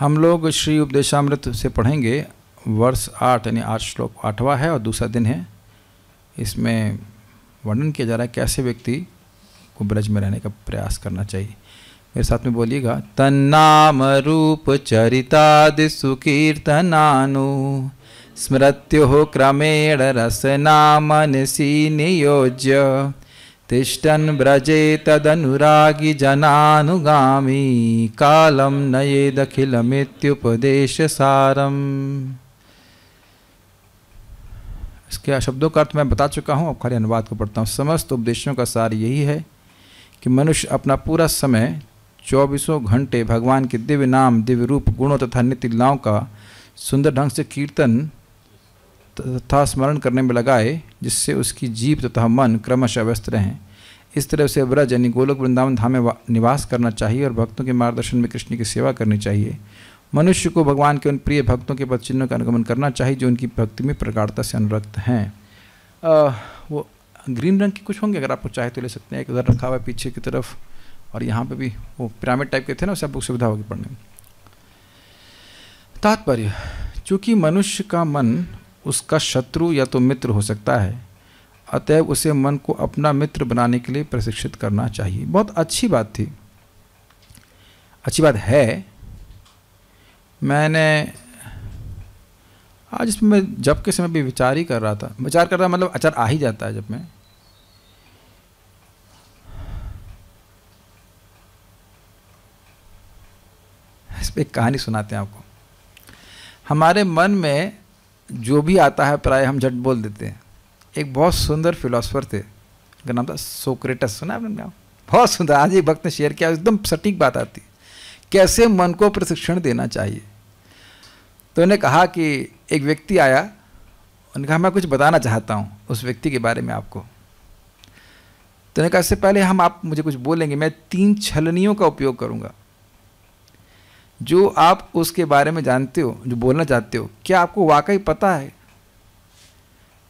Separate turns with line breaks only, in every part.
हम लोग श्री उपदेशामृत से पढ़ेंगे, वर्ष आठ, यानी आठ श्लोक, आठवां है और दूसरा दिन है। इसमें वर्णन किया जा रहा है कैसे व्यक्ति को ब्रज में रहने का प्रयास करना चाहिए। मेरे साथ में बोलिएगा, तन्नाम रूप चरितादि सुकीर्तनानु, स्मृत्यो क्रमेण रसनामनसी नियोज्य। तिष्ठन् व्रजे तदनुरागी जनानुगामी कालम नयेदखिलमित्युपदेश सारम इसके शब्दों का अर्थ मैं बता चुका हूँ, अब खाली अनुवाद को पढ़ता हूँ। समस्त उपदेशों का सार यही है कि मनुष्य अपना पूरा समय चौबीसों घंटे भगवान के दिव्य नाम, दिव्य रूप, गुणों तथा नित्य लीलाओं का सुंदर ढंग से कीर्तन तथा स्मरण करने में लगाए, जिससे उसकी जीव तथा मन क्रमशः व्यस्त रहें। इस तरह से व्रज यानी गोलोक वृंदावन धाम में निवास करना चाहिए और भक्तों के मार्गदर्शन में कृष्ण की सेवा करनी चाहिए। मनुष्य को भगवान के उन प्रिय भक्तों के पद चिन्हों का अनुगमन करना चाहिए, जो उनकी भक्ति में प्रगाढ़ता से अनुरक्त हैं। वो ग्रीन रंग के कुछ होंगे, अगर आपको चाहे तो ले सकते हैं। एक उधर रखा हुआ है पीछे की तरफ़, और यहाँ पे भी वो पिरामिड टाइप के थे ना उससे आपको सुविधा होगी पढ़ने में। तात्पर्य, चूँकि मनुष्य का मन उसका शत्रु या तो मित्र हो सकता है। अतएव उसे मन को अपना मित्र बनाने के लिए प्रशिक्षित करना चाहिए। बहुत अच्छी बात थी। अच्छी बात है। मैंने आज इसमें मैं जब के समय भी विचार ही कर रहा था। विचार कर रहा मतलब अचार आ ही जाता है जब मैं। इस पर एक कहानी सुनाते हैं आपको। हमारे मन में जो भी आता है, प्राय हम झट बोल देते हैं। एक बहुत सुंदर फिलोसफर थे उनका नाम था सोक्रेटस, सुना आपने? नाम बहुत सुंदर, आज एक भक्त ने शेयर किया, एकदम सटीक बात आती कैसे मन को प्रशिक्षण देना चाहिए? तो उन्हें कहा कि एक व्यक्ति आया उन्होंने कहा मैं कुछ बताना चाहता हूँ उस व्यक्ति के बारे में आपको। तो उन्होंने कहा, इससे पहले हम आप मुझे कुछ बोलेंगे, मैं तीन छलनियों का उपयोग करूँगा। जो आप उसके बारे में जानते हो जो बोलना चाहते हो क्या आपको वाकई पता है?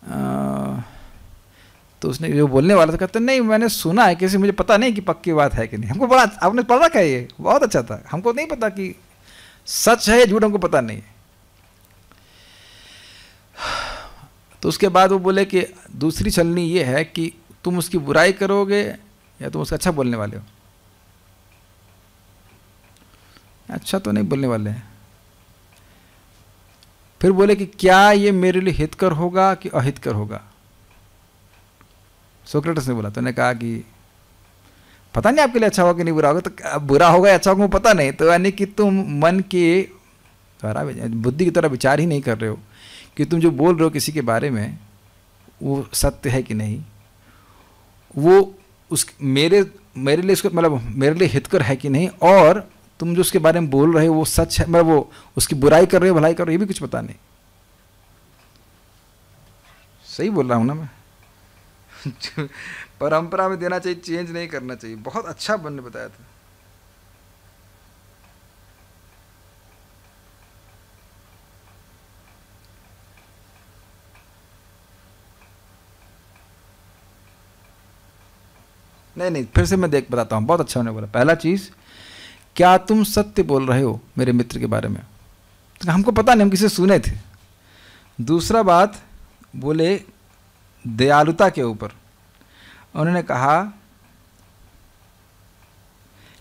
आ, तो उसने जो बोलने वाला था कहते नहीं मैंने सुना है किसी मुझे पता नहीं कि पक्की बात है कि नहीं। हमको बड़ा आपने पढ़ है ये बहुत अच्छा था। हमको नहीं पता कि सच है या झूठ हमको पता नहीं। तो उसके बाद वो बोले कि दूसरी छलनी ये है कि तुम उसकी बुराई करोगे या तुम उसका अच्छा बोलने वाले हो। अच्छा तो नहीं बोलने वाले हैं। फिर बोले कि क्या ये मेरे लिए हितकर होगा कि अहितकर होगा? सोक्रेटस ने बोला तो ने कहा कि पता नहीं आपके लिए अच्छा होगा कि नहीं बुरा होगा? तो बुरा होगा या अच्छा होगा पता नहीं। तो यानी कि तुम मन के द्वारा बुद्धि की तरह विचार ही नहीं कर रहे हो कि तुम जो बोल रहे हो किसी के बारे में, वो सत्य है कि नहीं? वो उस, मेरे मेरे लिए उसको मतलब मेरे लिए हितकर है कि नहीं? और तुम जो उसके बारे में बोल रहे हो, वो सच है मतलब वो उसकी बुराई कर रहे हो, भलाई कर रहे हो, ये भी कुछ पता नहीं। सही बोल रहा हूँ ना मैं? परंपरा में देना चाहिए चेंज नहीं करना चाहिए। बहुत अच्छा बनने बताया था। नहीं नहीं, फिर से मैं देख बताता हूँ, बहुत अच्छा होने बोला। पहला चीज़ क्या तुम सत्य बोल रहे हो मेरे मित्र के बारे में? तो हमको पता नहीं, हम किसे सुने थे। दूसरा बात, बोले, दयालुता के ऊपर। उन्होंने कहा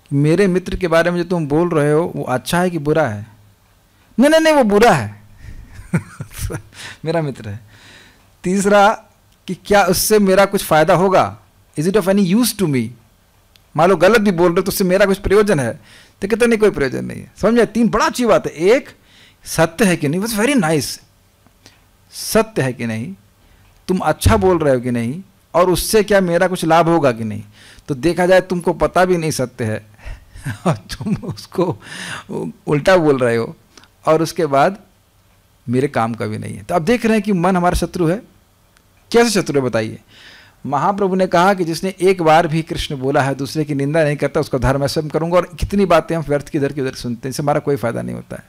कि मेरे मित्र के बारे में जो तुम बोल रहे हो, वो अच्छा है कि बुरा है? नहीं नहीं नहीं, वो बुरा है। मेरा मित्र है। तीसरा, कि क्या उससे मेरा कुछ फ़ायदा होगा? Is it of any use to me मान लो गलत भी बोल रहे हो तो उससे मेरा कुछ प्रयोजन है। तो कहते नहीं कोई प्रयोजन नहीं है। समझ? तीन बड़ा अच्छी बात है। एक, सत्य है कि नहीं? वॉज़ वेरी नाइस सत्य है कि नहीं? तुम अच्छा बोल रहे हो कि नहीं? और उससे क्या मेरा कुछ लाभ होगा कि नहीं? तो देखा जाए, तुमको पता भी नहीं सत्य है। और तुम उसको उल्टा बोल रहे हो। और उसके बाद, मेरे काम का भी नहीं है। तो अब देख रहे हैं कि मन हमारा शत्रु है। कैसे शत्रु है, बताइए? महाप्रभु ने कहा कि जिसने एक बार भी कृष्ण बोला है, दूसरे की निंदा नहीं करता, उसका धर्म ऐसे करूँगा और कितनी बातें हम व्यर्थ की इधर की उधर सुनते हैं इससे हमारा कोई फ़ायदा नहीं होता है।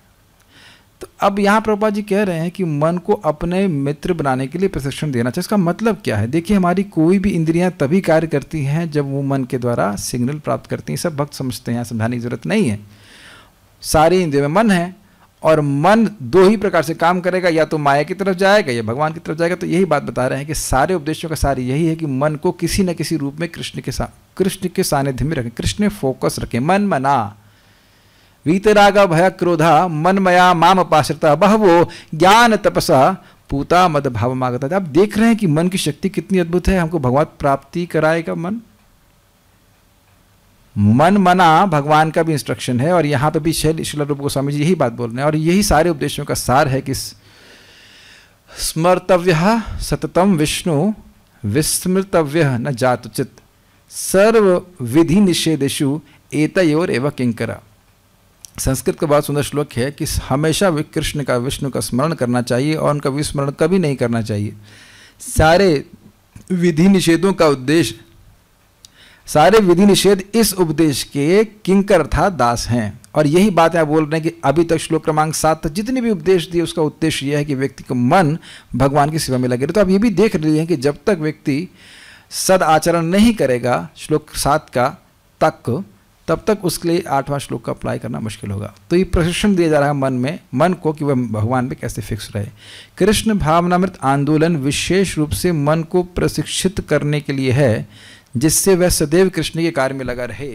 तो अब यहाँ प्रभुपा जी कह रहे हैं कि मन को अपने मित्र बनाने के लिए प्रशिक्षण देना चाहिए। इसका मतलब क्या है? देखिए, हमारी कोई भी इंद्रियाँ तभी कार्य करती हैं जब वो मन के द्वारा सिग्नल प्राप्त करती हैं। सब भक्त समझते हैं समझाने की ज़रूरत नहीं है। सारी इंद्रियों में मन है और मन दो ही प्रकार से काम करेगा, या तो माया की तरफ़ जाएगा या भगवान की तरफ़ जाएगा। तो यही बात बता रहे हैं कि सारे उपदेशों का सार यही है कि मन को किसी न किसी रूप में कृष्ण के साथ कृष्ण के सानिध्य में रखें। कृष्ण फोकस रखें। मन मना। वीतराग भय क्रोधा, मन मया माम पाश्रता, बहवो ज्ञान तपसा, पूता मद भाव मागता। आप देख रहे हैं कि मन की शक्ति कितनी अद्भुत है। हमको भगवत प्राप्ति कराएगा मन। मन मना भगवान का भी इंस्ट्रक्शन है और यहाँ पर भी शैल शिला रूप गोस्वामी जी यही बात बोल रहे हैं और यही सारे उपदेशों का सार है कि स्मर्तव्य सततम विष्णु, विस्मृतव्य न जातुचित सर्व विधि निषेधेशु एतयोर एवं किंकरा। संस्कृत का बहुत सुंदर श्लोक है कि हमेशा कृष्ण का, विष्णु का स्मरण करना चाहिए और उनका विस्मरण कभी नहीं करना चाहिए। सारे विधि निषेधों का उद्देश्य सारे विधि निषेध इस उपदेश के किंकर अर्थात दास हैं। और यही बात आप बोल रहे हैं कि अभी तक श्लोक क्रमांक सात तक जितने भी उपदेश दिए, उसका उद्देश्य यह है कि व्यक्ति का मन भगवान की सेवा में लगे तो आप ये भी देख रहे हैं कि जब तक व्यक्ति सद आचरण नहीं करेगा श्लोक सात का तक, तब तक उसके लिए आठवां श्लोक का अप्लाई करना मुश्किल होगा। तो ये प्रशिक्षण दिया जा रहा है मन में, मन को कि वह भगवान में कैसे फिक्स रहे। कृष्ण भावनामृत आंदोलन विशेष रूप से मन को प्रशिक्षित करने के लिए है। जिससे वह सदैव कृष्ण के कार्य में लगा रहे।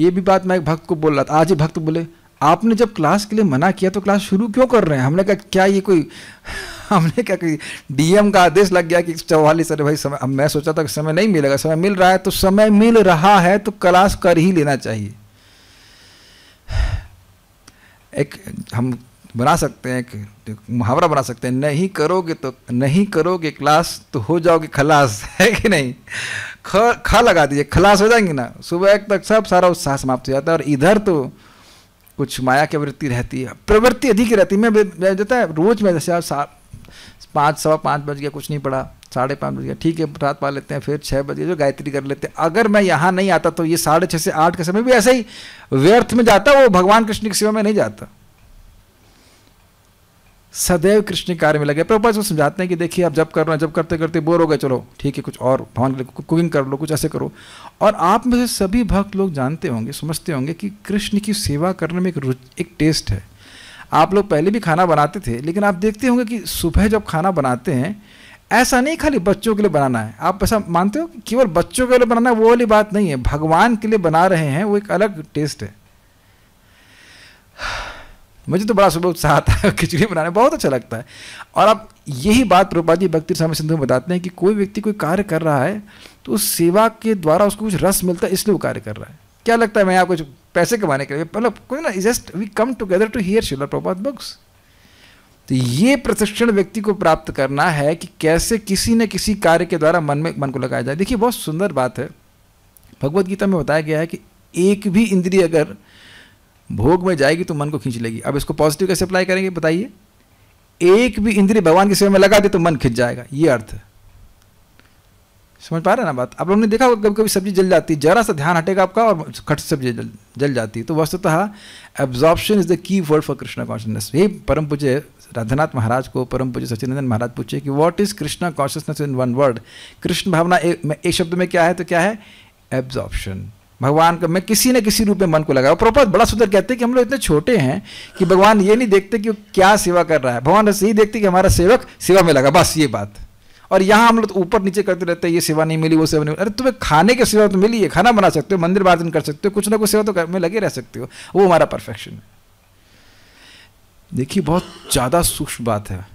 ये भी बात मैं एक भक्त को बोल रहा था। आज ही भक्त बोले, आपने जब क्लास के लिए मना किया तो क्लास शुरू क्यों कर रहे हैं? हमने कहा, क्या ये कोई हमने क्या कोई डीएम का आदेश लग गया कि चौवालीस, अरे भाई, समय मैं सोचा था कि समय नहीं मिलेगा। समय मिल रहा है तो समय मिल रहा है तो क्लास कर ही लेना चाहिए। एक, हम बना सकते हैं मुहावरा बना सकते हैं। नहीं करोगे तो नहीं करोगे क्लास तो हो जाओगे खलास, है कि नहीं? ख, खा लगा दीजिए, खलास हो जाएँगे ना। सुबह एक तक सब सारा उत्साह समाप्त हो जाता है, और इधर तो कुछ माया की वृत्ति रहती है। प्रवृत्ति अधिक रहती है। मैं देता है रोज में जैसे पाँच, सवा पाँच बज गया, कुछ नहीं पड़ा साढ़े पाँच बज गया, ठीक है, रात पा लेते हैं, फिर छः बज बजे जो गायत्री कर लेते हैं। अगर मैं यहाँ नहीं आता तो ये साढ़े छः से आठ का समय भी ऐसे ही व्यर्थ में जाता, वो भगवान कृष्ण की सेवा में नहीं जाता। सदैव कृष्ण कार्य में लगे। प्रभुपाद को समझाते हैं कि देखिए, आप जब कर रहे हैं, जब करते करते बोर हो गए, चलो, ठीक है, कुछ और भगवान के लिए कुकिंग कर लो, कुछ ऐसे करो। और आप में से सभी भक्त लोग जानते होंगे, समझते होंगे कि कृष्ण की सेवा करने में एक एक टेस्ट है। आप लोग पहले भी खाना बनाते थे, लेकिन आप देखते होंगे कि सुबह जब खाना बनाते हैं, ऐसा नहीं खाली बच्चों के लिए बनाना है। आप ऐसा मानते हो केवल बच्चों के लिए बनाना वो वाली बात नहीं है। भगवान के लिए बना रहे हैं, वो एक अलग टेस्ट है। मुझे तो बड़ा सुबह उत्साह आता है, खिचड़ी बनाने, बहुत अच्छा लगता है। और अब यही बात प्रभुपाद जी, भक्ति स्वामी सिंधु बताते हैं कि कोई व्यक्ति कोई कार्य कर रहा है तो उस सेवा के द्वारा उसको कुछ रस मिलता है, इसलिए वो कार्य कर रहा है। क्या लगता है मैं कुछ पैसे कमाने के लिए मतलब कोई ना just we come together to hear Srila Prabhupada books तो ये प्रशिक्षण व्यक्ति को प्राप्त करना है कि कैसे किसी न किसी कार्य के द्वारा मन में, मन को लगाया जाए। देखिए, बहुत सुंदर बात है। भगवत गीता में बताया गया है कि एक भी इंद्रिय अगर भोग में जाएगी तो मन को खींच लेगी। अब इसको पॉजिटिव कैसे अप्लाई करेंगे बताइए। एक भी इंद्रिय भगवान की सेवा में लगा दे तो मन खिंच जाएगा। ये अर्थ समझ पा रहे ना बात? आप लोगों ने देखा कभी कभी सब्ज़ी जल जाती है जरा सा ध्यान हटेगा आपका और खट सब्ज़ी जल जल जाती है। तो वस्तुतः absorption is the key word for Krishna consciousness यही परम पूज्य राधानाथ महाराज को परम पूज्य सचिनंदन महाराज पूछे कि what is Krishna consciousness in one word Krishna भावना एक, एक शब्द में क्या है? तो क्या है? एब्जॉर्प्शन भगवान का मैं किसी न किसी रूप में मन को लगाया। प्रभुपाद बड़ा सुंदर कहते हैं कि हम लोग इतने छोटे हैं कि भगवान ये नहीं देखते कि क्या सेवा कर रहा है। भगवान बस यही देखते कि हमारा सेवक सेवा में लगा। बस ये बात। और यहाँ हम लोग तो ऊपर नीचे करते रहते हैं, ये सेवा नहीं मिली, वो सेवा नहीं मिली। अरे तुम्हें खाने की सेवा तो मिली है, खाना बना सकते हो, मंदिर वादन कर सकते हो, कुछ ना कुछ सेवा तो में लगे रह सकते हो। वो हमारा परफेक्शन है। देखिए, बहुत ज़्यादा सूक्ष्म बात है।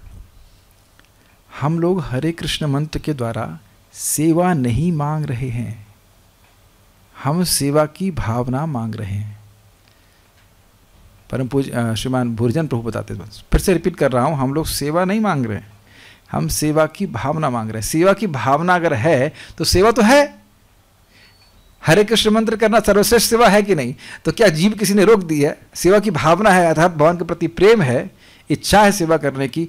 हम लोग हरे कृष्ण मंत्र के द्वारा सेवा नहीं मांग रहे हैं। हम सेवा की भावना मांग रहे हैं। परम पूज श्रीमान भूर्जन प्रभु बताते हैं। फिर से रिपीट कर रहा हूँ, हम लोग सेवा नहीं मांग रहे हैं। हम सेवा की भावना मांग रहे हैं। सेवा की भावना अगर है तो सेवा तो है। हरे कृष्ण मंत्र करना सर्वश्रेष्ठ सेवा है कि नहीं? तो क्या जीव किसी ने रोक दी है? सेवा की भावना है, अर्थात भगवान के प्रति प्रेम है, इच्छा है सेवा करने की।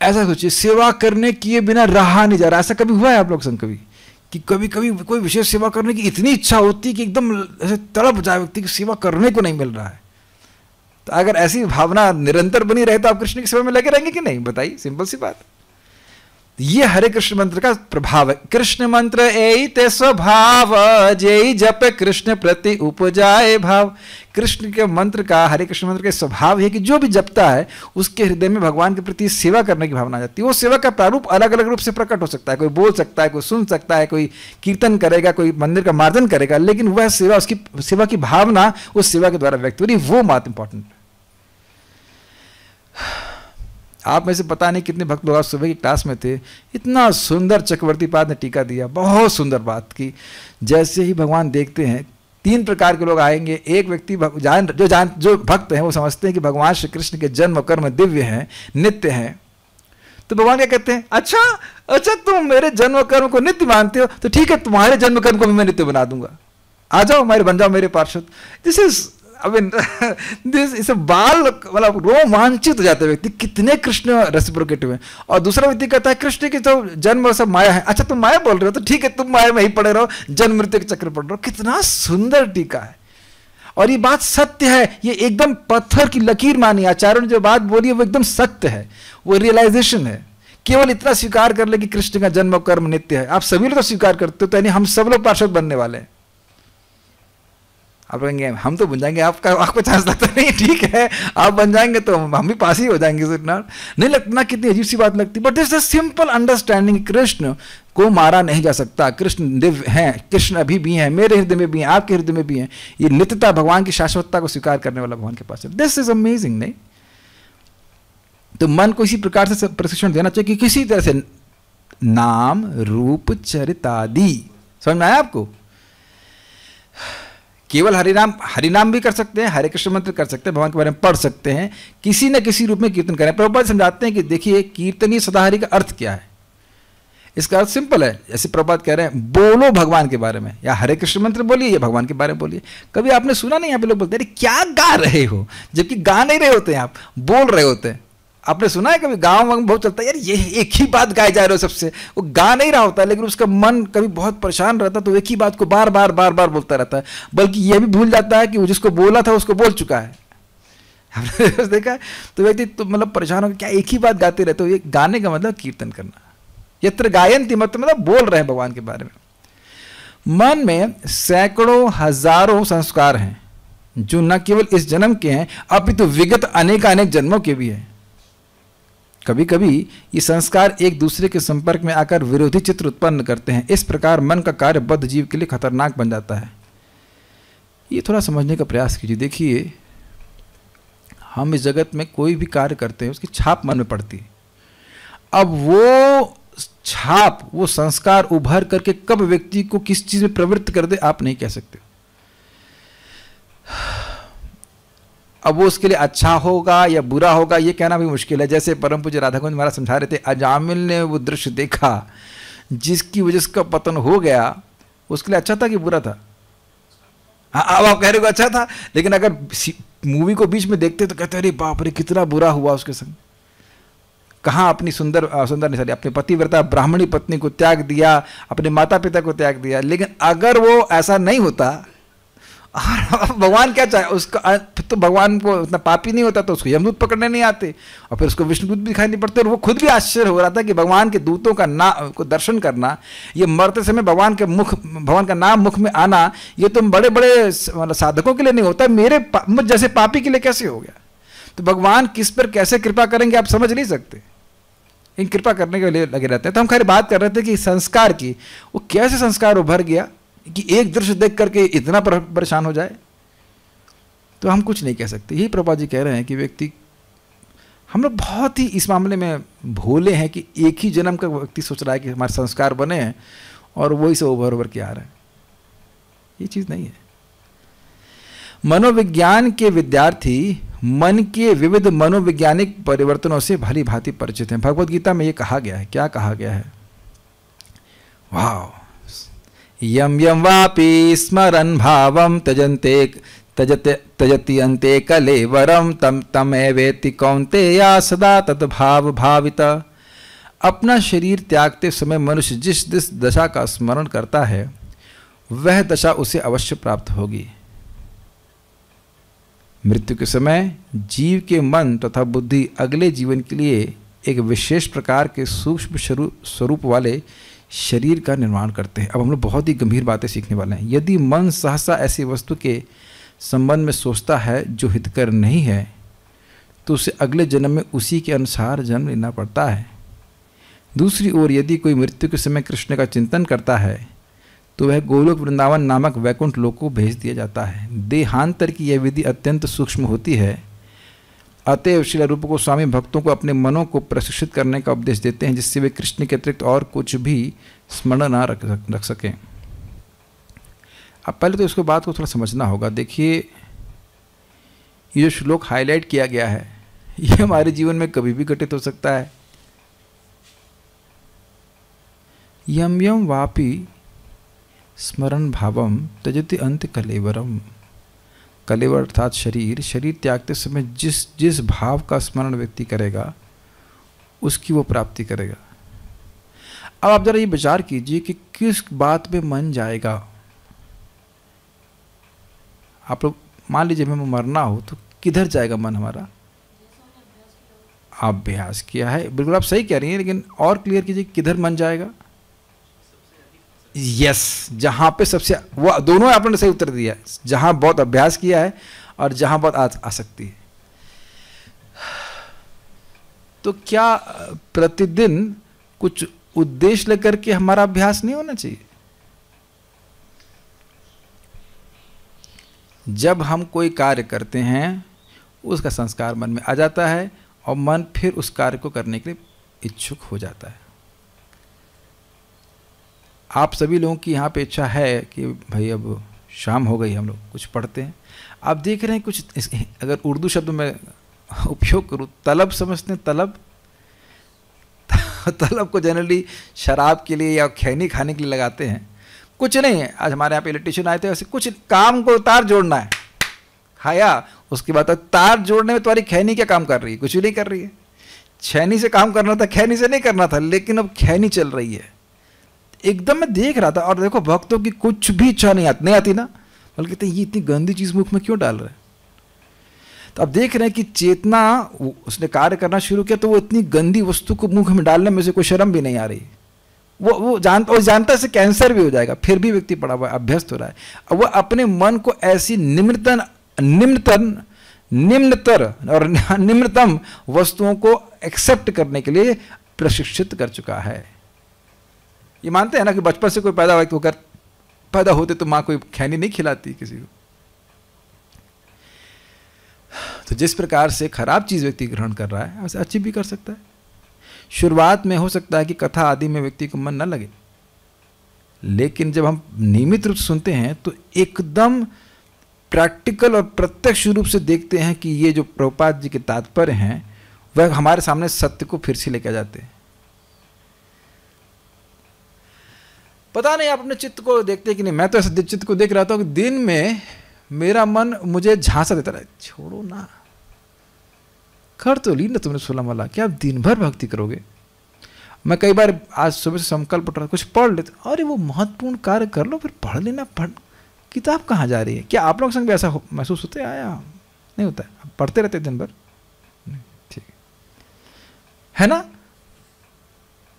ऐसा सोचिए सेवा करने किए बिना रहा नहीं जा रहा। ऐसा कभी हुआ है आप लोग संग कभी? कि कभी कभी कोई विशेष सेवा करने की इतनी इच्छा होती कि एकदम ऐसे तड़प जाए व्यक्ति की सेवा करने को नहीं मिल रहा है। तो अगर ऐसी भावना निरंतर बनी रहे तो आप कृष्ण की सेवा में लगे रहेंगे कि नहीं? बताइए, सिंपल सी बात। ये हरे कृष्ण मंत्र का प्रभाव है। कृष्ण मंत्र ए ते स्वभाव, जय जप कृष्ण प्रति उपजाए भाव। कृष्ण के मंत्र का, हरे कृष्ण मंत्र का स्वभाव है कि जो भी जपता है, उसके हृदय में भगवान के प्रति सेवा करने की भावना आ जाती है। वो सेवा का प्रारूप अलग अलग रूप से प्रकट हो सकता है। कोई बोल सकता है, कोई सुन सकता है, कोई कीर्तन करेगा, कोई मंदिर का मार्जन करेगा, लेकिन वह सेवा, उसकी सेवा की भावना उस सेवा के द्वारा व्यक्त हो रही वो बात इंपॉर्टेंट आप में से पता नहीं कितने भक्त लोग आज सुबह की क्लास में थे। इतना सुंदर चक्रवर्ती पाद ने टीका दिया, बहुत सुंदर बात की। जैसे ही भगवान देखते हैं, तीन प्रकार के लोग आएँगे। एक व्यक्ति जान, जो जान, जो भक्त हैं, वो समझते हैं कि भगवान श्री कृष्ण के जन्म कर्म दिव्य हैं, नित्य हैं। तो भगवान क्या कहते हैं? अच्छा अच्छा तुम मेरे जन्म कर्म को नित्य मानते हो तो ठीक है, तुम्हारे जन्म कर्म को भी मैं नित्य बना दूँगा। आ जाओ हमारे, बन जाओ मेरे पार्षद। This is I mean this इस बाल मतलब रोमांचित हो जाते व्यक्ति, कितने कृष्ण रेसिप्रोकेटिव हैं। और दूसरा व्यक्ति कहता है, कृष्ण की तो जन्म सब माया है। अच्छा तुम माया बोल रहे हो तो ठीक है, तुम माया में ही पड़े रहो, जन्म मृत्यु के चक्र पड़ रहे। हो कितना सुंदर टीका है। और ये बात सत्य है, ये एकदम पत्थर की लकीर मानी, आचार्य ने जो बात बोली है, वो एकदम सत्य है, वो रियलाइजेशन है। केवल इतना स्वीकार कर ले कि कृष्ण का जन्म कर्म नित्य है। आप सभी लोग तो स्वीकार करते हो तो यानी हम सब लोग पार्षद बनने वाले हैं। आप कहेंगे हम तो बन जाएँगे, आपका आपको चांस लगता नहीं, ठीक है? आप बन जाएँगे तो हम भी पास ही हो जाएँगे नहीं लगता कितनी अजीब सी बात लगती but this a simple understanding Krishna को मारा नहीं जा सकता। कृष्ण दिव्य हैं, कृष्ण अभी भी हैं, मेरे हृदय में भी हैं, आपके हृदय में भी हैं। ये नित्यता भगवान की शाश्वतता को स्वीकार करने वाला भगवान के पास है। दिस इज़ अमेजिंग नहीं? तो मन को इसी प्रकार से प्रशिक्षण देना चाहिए कि किसी तरह से नाम, रूप, चरितादि। समझ में आया आपको? केवल हरिनाम हरिनाम भी कर सकते हैं, हरे कृष्ण मंत्र कर सकते हैं, भगवान के बारे में पढ़ सकते हैं, किसी न किसी रूप में कीर्तन करें। प्रभुपाद समझाते हैं कि देखिए, कीर्तनीय सदाहरी का अर्थ क्या है? इसका अर्थ सिंपल है। जैसे प्रभुपाद कह रहे हैं, बोलो भगवान के बारे में, या हरे कृष्ण मंत्र बोलिए, या भगवान के बारे में बोलिए। कभी आपने सुना नहीं, यहाँ पे लोग बोलते हैं क्या गा रहे हो? जबकि गा नहीं रहे होते हैं आप, बोल रहे होते हैं। आपने सुना है कभी गाँव में बहुत चलता है? यार, ये एक ही बात गाए जा रहे हो सबसे। वो गा नहीं रहा होता, लेकिन उसका मन कभी बहुत परेशान रहता तो एक ही बात को बार बार बार बार बोलता रहता है। बल्कि ये भी भूल जाता है कि वो जिसको बोला था, उसको बोल चुका है। देखा तो व्यक्ति तो मतलब परेशान हो क्या एक ही बात गाते रहते हो? ये गाने का मतलब कीर्तन करना। यत्र गायन थी मतलब बोल रहे हैं भगवान के बारे में। मन में सैकड़ों, हज़ारों संस्कार हैं, जो न केवल इस जन्म के हैं, अपितु तो विगत अनेक अनेक जन्मों के भी हैं। कभी कभी ये संस्कार एक दूसरे के संपर्क में आकर विरोधी चित्र उत्पन्न करते हैं। इस प्रकार मन का कार्य बद्ध जीव के लिए खतरनाक बन जाता है। ये थोड़ा समझने का प्रयास कीजिए। देखिए, हम इस जगत में कोई भी कार्य करते हैं, उसकी छाप मन में पड़ती है। अब वो छाप, वो संस्कार उभर करके कब व्यक्ति को किस चीज़ में प्रवृत्त कर दे, आप नहीं कह सकते। अब वो उसके लिए अच्छा होगा या बुरा होगा, ये कहना भी मुश्किल है। जैसे परम पूज्य राधा गोविंद महाराज समझा रहे थे, अजामिल ने वो दृश्य देखा, जिसकी वजह से पतन हो गया, उसके लिए अच्छा था कि बुरा था? हाँ अब आप कह रहे हो अच्छा था, लेकिन अगर मूवी को बीच में देखते तो कहते अरे बाप रे, कितना बुरा हुआ उसके संग। कहाँ अपनी सुंदर सुंदर नहीं सॉरी अपने पतिव्रता, ब्राह्मणी पत्नी को त्याग दिया, अपने माता पिता को त्याग दिया, लेकिन अगर वो ऐसा नहीं होता भगवान क्या चाहे, उसका फिर तो भगवान को इतना पापी नहीं होता तो उसको यमदूत पकड़ने नहीं आते। और फिर उसको विष्णुदूत भी दिखाई नहीं पड़ते, और वो खुद भी आश्चर्य हो रहा था कि भगवान के दूतों का ना, को दर्शन करना, ये मरते समय भगवान के मुख, भगवान का नाम मुख में आना, ये तो बड़े बड़े मतलब साधकों के लिए नहीं होता, मेरे मुझ जैसे पापी के लिए कैसे हो गया? तो भगवान किस पर कैसे कृपा करेंगे, आप समझ नहीं सकते। इन कृपा करने के लिए लगे रहते हैं। तो हम खैर बात कर रहे थे कि संस्कार की, वो कैसे संस्कार उभर गया? कि एक दृश्य देख करके इतना परेशान हो जाए तो हम कुछ नहीं कह सकते। यही प्रभा जी कह रहे हैं कि व्यक्ति, हम लोग बहुत ही इस मामले में भोले हैं कि एक ही जन्म का व्यक्ति सोच रहा है कि हमारे संस्कार बने हैं और वही से उभर उभर के आ रहे हैं। ये चीज़ नहीं है। मनोविज्ञान के विद्यार्थी मन के विविध मनोवैज्ञानिक परिवर्तनों से भली भांति परिचित हैं। भगवत गीता में ये कहा गया है। क्या कहा गया है? वाह यम यम वापी स्मरन भावम तजंते तजते अंते कलेवरम तम तमे वेति कौंते या सदा तद्भाव भावित। अपना शरीर त्यागते समय मनुष्य जिस जिस दशा का स्मरण करता है, वह दशा उसे अवश्य प्राप्त होगी। मृत्यु के समय जीव के मन तथा बुद्धि अगले जीवन के लिए एक विशेष प्रकार के सूक्ष्म स्वरूप वाले शरीर का निर्माण करते हैं। अब हम लोग बहुत ही गंभीर बातें सीखने वाले हैं। यदि मन सहसा ऐसी वस्तु के संबंध में सोचता है, जो हितकर नहीं है तो उसे अगले जन्म में उसी के अनुसार जन्म लेना पड़ता है। दूसरी ओर, यदि कोई मृत्यु के समय कृष्ण का चिंतन करता है तो वह गोलोक वृंदावन नामक वैकुंठ लोक को भेज दिया जाता है। देहांतर की यह विधि अत्यंत सूक्ष्म होती है। अतएव श्री रूप को स्वामी भक्तों को अपने मनों को प्रशिक्षित करने का उपदेश देते हैं, जिससे वे कृष्ण के अतिरिक्त और कुछ भी स्मरण ना रख रख सकें। अब पहले तो इसको बात को थोड़ा समझना होगा। देखिए, ये जो श्लोक हाईलाइट किया गया है, ये हमारे जीवन में कभी भी घटित हो सकता है। यम यम वापी स्मरण भावम तजति अंत कलेवरम। कलेवर अर्थात शरीर शरीर त्यागते समय जिस जिस भाव का स्मरण व्यक्ति करेगा, उसकी वो प्राप्ति करेगा। अब आप ज़रा ये विचार कीजिए कि किस बात में मन जाएगा। आप लोग, मान लीजिए हमें मरना हो तो किधर जाएगा मन हमारा? आप अभ्यास किया है। बिल्कुल आप सही कह रही हैं, लेकिन और क्लियर कीजिए किधर मन जाएगा? यस जहाँ पे सबसे वो दोनों आपने सही उत्तर दिया जहाँ बहुत अभ्यास किया है और जहाँ बहुत आ, आ सकती है। तो क्या प्रतिदिन कुछ उद्देश्य लेकर के हमारा अभ्यास नहीं होना चाहिए? जब हम कोई कार्य करते हैं उसका संस्कार मन में आ जाता है और मन फिर उस कार्य को करने के लिए इच्छुक हो जाता है। आप सभी लोगों की यहाँ पे इच्छा है कि भाई अब शाम हो गई, हम लोग कुछ पढ़ते हैं। आप देख रहे हैं कुछ अगर उर्दू शब्द में उपयोग करूँ, तलब समझते हैं, तलब। तलब को जनरली शराब के लिए या खैनी खाने के लिए लगाते हैं। कुछ नहीं है, आज हमारे यहाँ पे इलेक्ट्रिशियन आए थे वैसे कुछ काम को तार जोड़ना है। खाया, उसके बाद तो तार जोड़ने में तुम्हारी खैनी क्या काम कर रही है? कुछ भी नहीं कर रही है। छैनी से काम करना था, खैनी से नहीं करना था, लेकिन अब खैनी चल रही है। एकदम मैं देख रहा था, और देखो भक्तों की कुछ भी इच्छा नहीं आती नहीं आती ना। बल्कि कहते ये इतनी गंदी चीज़ मुख में क्यों डाल रहे तो अब देख रहे हैं कि चेतना उसने कार्य करना शुरू किया तो वो इतनी गंदी वस्तु को मुख में डालने में से कोई शर्म भी नहीं आ रही। वो वो जानता वो जानता से कैंसर भी हो जाएगा, फिर भी व्यक्ति पड़ा हुआ अभ्यस्त हो रहा है। अब वो अपने मन को ऐसी निम्नतन निम्नतन, निम्नतर और निम्नतम वस्तुओं को एक्सेप्ट करने के लिए प्रशिक्षित कर चुका है। ये मानते हैं ना कि बचपन से कोई पैदा हुआ तो कर पैदा होते तो माँ कोई खैनी नहीं खिलाती किसी को। तो जिस प्रकार से खराब चीज़ व्यक्ति ग्रहण कर रहा है वैसे अच्छी भी कर सकता है। शुरुआत में हो सकता है कि कथा आदि में व्यक्ति को मन न लगे। लेकिन जब हम नियमित रूप सुनते हैं तो एकदम प्रैक्टिकल और प्रत्यक्ष रूप से देखते हैं कि ये जो प्रभुपाद जी के तात्पर्य हैं, वह हमारे सामने सत्य को फिर से लेकर जाते हैं। पता नहीं आप अपने चित्त को देखते कि नहीं। मैं तो ऐसा चित्त को देख रहा था कि दिन में मेरा मन मुझे झांसा देता रहा। छोड़ो ना। कर तो ली ना तुमने सोलह वाला क्या आप दिन भर भक्ति करोगे? मैं कई बार आज सुबह से संकल्प उठ रहा कुछ पढ़ लेते अरे वो महत्वपूर्ण कार्य कर लो फिर पढ़ लेना। पढ़ किताब कहाँ जा रही है? क्या आप लोग संग भी ऐसा हो, महसूस होते आया। नहीं होता है। पढ़ते रहते दिन भर ठीक है। ना?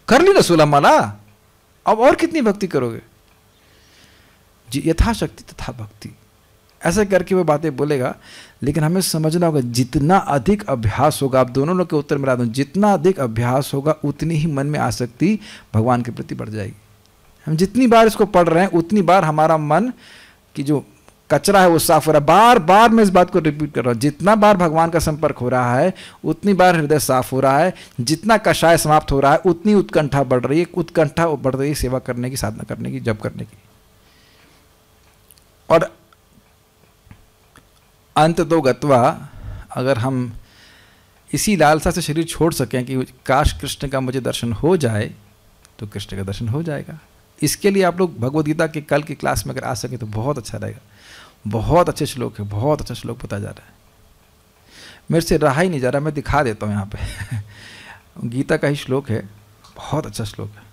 कर ली ना सोलह माला अब और कितनी भक्ति करोगे? जी, यथाशक्ति तथा भक्ति। ऐसे करके वो बातें बोलेगा, लेकिन हमें समझना होगा, जितना अधिक अभ्यास होगा, आप दोनों लोग के उत्तर में दूँ जितना अधिक अभ्यास होगा, उतनी ही मन में आसक्ति भगवान के प्रति बढ़ जाएगी। हम जितनी बार इसको पढ़ रहे हैं, उतनी बार हमारा मन की जो कचरा है, वो साफ़ हो रहा है। बार बार मैं इस बात को रिपीट कर रहा हूँ, जितना बार भगवान का संपर्क हो रहा है, उतनी बार हृदय साफ़ हो रहा है, जितना कषाय समाप्त हो रहा है, उतनी उत्कंठा बढ़ रही है, उत्कंठा बढ़ रही है सेवा करने की, साधना करने की जब करने की। और अंत तो गत्वा अगर हम इसी लालसा से शरीर छोड़ सकें कि काश कृष्ण का मुझे दर्शन हो जाए तो कृष्ण का दर्शन हो जाएगा। इसके लिए आप लोग भगवदगीता के कल की क्लास में अगर आ सकें तो बहुत अच्छा रहेगा। बहुत अच्छे श्लोक है, बहुत अच्छा श्लोक बताया जा रहा है। मेरे से रहा ही नहीं जा रहा, मैं दिखा देता हूँ यहाँ पे। गीता का ही श्लोक है, बहुत अच्छा श्लोक है।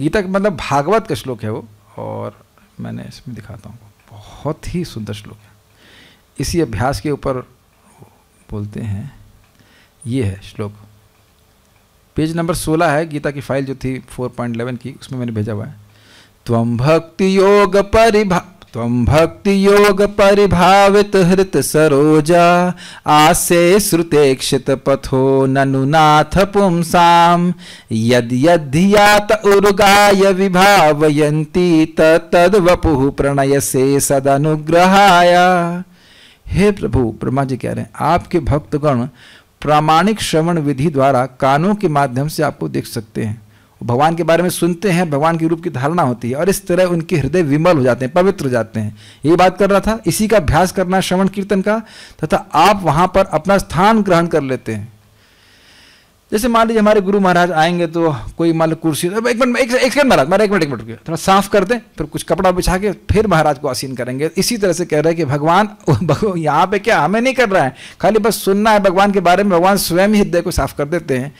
गीता का मतलब भागवत का श्लोक है वो, और मैंने इसमें दिखाता हूँ। बहुत ही सुंदर श्लोक है। इसी अभ्यास के ऊपर बोलते हैं, ये है श्लोक। पेज नंबर 16 है, गीता की फ़ाइल जो थी 4.11 की, उसमें मैंने भेजा हुआ है। त्वं भक्ति योग परिभा त्वं भक्ति योग परिभावित हृत सरोजा, आसे श्रुतेक्षित पथो ननुनाथ पुंसाम यद यद्यात उर्गाय विभावयन्ति तद वपुः प्रणय से सदनुग्रहाय। हे प्रभु, ब्रह्मा जी कह रहे हैं, आपके भक्तगण प्रामाणिक श्रवण विधि द्वारा कानों के माध्यम से आपको देख सकते हैं। भगवान के बारे में सुनते हैं, भगवान के रूप की धारणा होती है और इस तरह उनके हृदय विमल हो जाते हैं, पवित्र हो जाते हैं। ये बात कर रहा था, इसी का अभ्यास करना श्रवण कीर्तन का, तथा आप वहाँ पर अपना स्थान ग्रहण कर लेते हैं। जैसे मान लीजिए हमारे गुरु महाराज आएँगे तो कोई मान लो कुर्सी एक मिनट, एक सेकंड महाराज महाराज, एक मिनट एक मिनट थोड़ा साफ़ कर दें, फिर कुछ कपड़ा बिछा के फिर महाराज को आसीन करेंगे। इसी तरह से कह रहे हैं कि भगवान, यहाँ पे क्या, हमें नहीं कर रहा है, खाली बस सुनना है भगवान के बारे में, भगवान स्वयं ही हृदय को साफ़ कर देते हैं।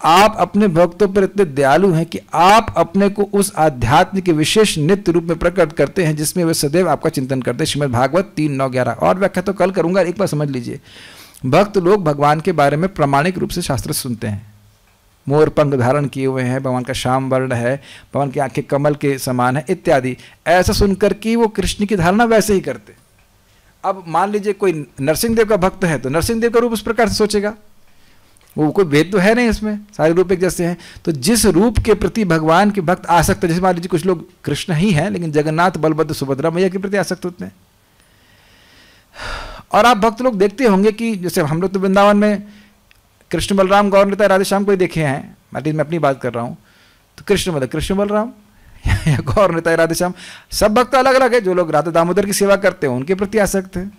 आप अपने भक्तों पर इतने दयालु हैं कि आप अपने को उस आध्यात्म के विशेष नित्य रूप में प्रकट करते हैं जिसमें वे सदैव आपका चिंतन करते हैं। श्रीमद भागवत तीन, नौ, ग्यारह। और व्याख्या तो कल करूँगा, एक बार समझ लीजिए। भक्त लोग भगवान के बारे में प्रमाणिक रूप से शास्त्र सुनते हैं। मोर पंख धारण किए हुए हैं, भगवान का श्याम वर्ण है, भगवान की आँखें कमल के समान है, इत्यादि। ऐसा सुनकर कि वो कृष्ण की धारणा वैसे ही करते। अब मान लीजिए कोई नरसिंह देव का भक्त है तो नरसिंह देव का रूप उस प्रकार से सोचेगा। वो कोई भेद तो है नहीं इसमें सारे रूप एक जैसे हैं। तो जिस रूप के प्रति भगवान के भक्त आसक्त है, जैसे मान लीजिए कुछ लोग कृष्ण ही हैं, लेकिन जगन्नाथ, बलभद्र, सुभद्रा मैया के प्रति आसक्त होते हैं। और आप भक्त लोग देखते होंगे कि जैसे हम लोग तो वृंदावन में कृष्ण बलराम गौर नेता राधे श्याम को देखे हैं। मान मैं अपनी बात कर रहा हूँ। तो कृष्ण मतलब कृष्ण बलराम या गौर नेता राधे श्याम, सब भक्त अलग अलग है, जो लोग राधा दामोदर की सेवा करते हैं, उनके प्रति आसक्त हैं।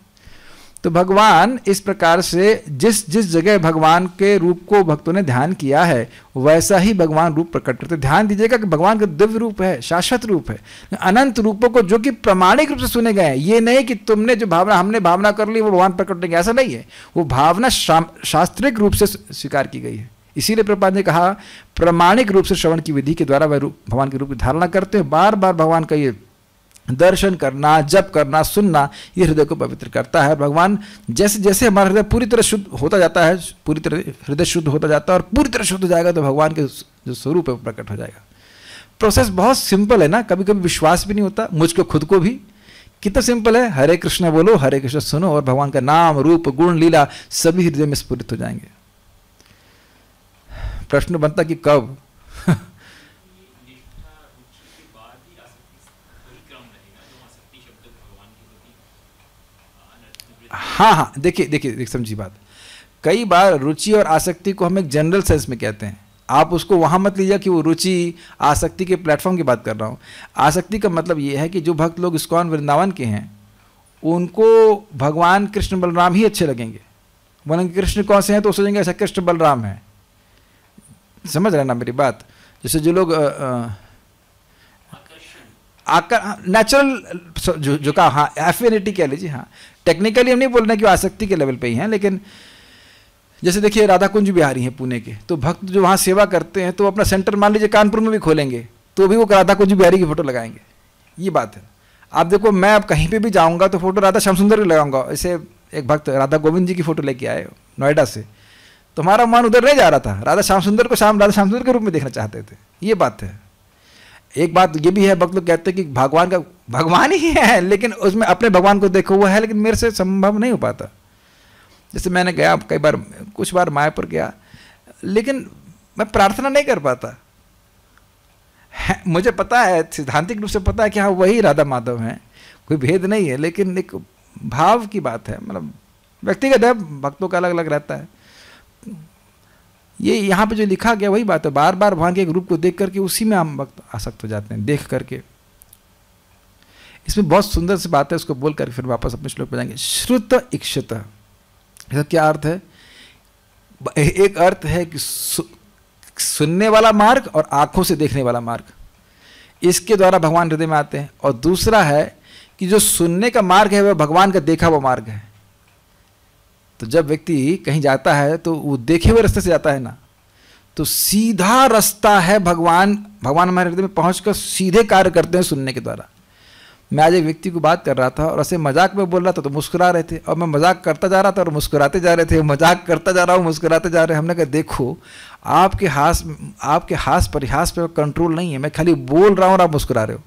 तो भगवान इस प्रकार से जिस जिस जगह भगवान के रूप को भक्तों ने ध्यान किया है, वैसा ही भगवान रूप प्रकट करते ध्यान दीजिएगा कि भगवान का दिव्य रूप है, शाश्वत रूप है, अनंत रूपों को जो कि प्रमाणिक रूप से सुने गए हैं। ये नहीं कि तुमने जो भावना, हमने भावना कर ली, वो भगवान प्रकट नहीं ऐसा नहीं है। वो भावना शास्त्रिक रूप से स्वीकार की गई है। इसीलिए प्रपात ने कहा, प्रमाणिक रूप से श्रवण की विधि के द्वारा वह भगवान के रूप की धारणा करते हैं। बार बार भगवान का ये दर्शन करना, जप करना, सुनना, ये हृदय को पवित्र करता है। भगवान जैसे जैसे हमारा हृदय पूरी तरह शुद्ध होता जाता है, पूरी तरह हृदय शुद्ध होता जाता है और पूरी तरह शुद्ध हो जाएगा तो भगवान के जो स्वरूप है वो प्रकट हो जाएगा। प्रोसेस बहुत सिंपल है ना कभी कभी विश्वास भी नहीं होता, मुझको, खुद को भी। कितना सिंपल है, हरे कृष्ण बोलो, हरे कृष्ण सुनो और भगवान का नाम, रूप, गुण, लीला सभी हृदय में स्फुरित हो जाएँगे। प्रश्न बनता कि कब? हाँ हाँ देखिए देखिए समझी बात। कई बार रुचि और आसक्ति को हम एक जनरल सेंस में कहते हैं। आप उसको वहाँ मत लीजिए कि वो रुचि आसक्ति के प्लेटफॉर्म की बात कर रहा हूँ। आसक्ति का मतलब ये है कि जो भक्त लोग इस्कॉन वृंदावन के हैं उनको भगवान कृष्ण बलराम ही अच्छे लगेंगे। बोलेंगे कृष्ण कौन से हैं? तो सोचेंगे ऐसा कृष्ण बलराम है। समझ रहे ना मेरी बात? जैसे जो लोग आकर नेचुरल जो जो का हाँ एफिनिटी कह लीजिए हाँ। टेक्निकली हम नहीं बोल रहे कि आसक्ति के लेवल पे ही हैं, लेकिन जैसे देखिए राधा कुंज बिहारी हैं पुणे के तो भक्त जो वहाँ सेवा करते हैं तो अपना सेंटर मान लीजिए कानपुर में भी खोलेंगे तो भी वो राधा कुंज बिहारी की फ़ोटो लगाएँगे। ये बात है। आप देखो, मैं अब कहीं पे भी जाऊँगा तो फ़ोटो राधा श्याम सुंदर की लगाऊँगा। ऐसे एक भक्त राधा गोविंद जी की फ़ोटो लेके आए, नोएडा से। तो हमारा मन उधर नहीं जा रहा था। राधा श्याम सुंदर को श्याम राधा श्याम सुंदर के रूप में देखना चाहते थे। ये बात है। एक बात ये भी है, भक्त लोग कहते हैं कि भगवान का भगवान ही है, लेकिन उसमें अपने भगवान को देखो हुआ है, लेकिन मेरे से संभव नहीं हो पाता। जैसे मैंने गया कई बार, कुछ बार मायापुर गया, लेकिन मैं प्रार्थना नहीं कर पाता। मुझे पता है, सिद्धांतिक रूप से पता है कि हाँ वही राधा माधव हैं, कोई भेद नहीं है, लेकिन एक भाव की बात है मतलब व्यक्तिगत है, भक्तों का अलग अलग रहता है। ये यहाँ पे जो लिखा गया वही बात है। बार बार भगवान के एक रूप को देख करके उसी में हम वक्त आसक्त हो जाते हैं देख करके। इसमें बहुत सुंदर सी बात है उसको बोल करके फिर वापस अपने श्लोक पर जाएँगे। श्रुत इक्षत। इसका क्या अर्थ है? एक अर्थ है कि सु, सुनने वाला मार्ग और आँखों से देखने वाला मार्ग। इसके द्वारा भगवान हृदय में आते हैं। और दूसरा है कि जो सुनने का मार्ग है वह भगवान का देखा हुआ मार्ग है। तो जब व्यक्ति कहीं जाता है तो वो देखे हुए रास्ते से जाता है ना। तो सीधा रास्ता है भगवान भगवान हमारे हृदय में पहुँच कर सीधे कार्य करते हैं सुनने के द्वारा। मैं आज एक व्यक्ति को बात कर रहा था और ऐसे मज़ाक में बोल रहा था तो मुस्कुरा रहे थे। और मैं मज़ाक करता जा रहा था और मुस्कुराते जा रहे थे, मज़ाक करता जा रहा हूँ, मुस्कुराते जा रहे हमने कहा, देखो, आपके हास आपके हास परिहास पर कंट्रोल नहीं है। मैं खाली बोल रहा हूँ और आप मुस्कुरा रहे हो।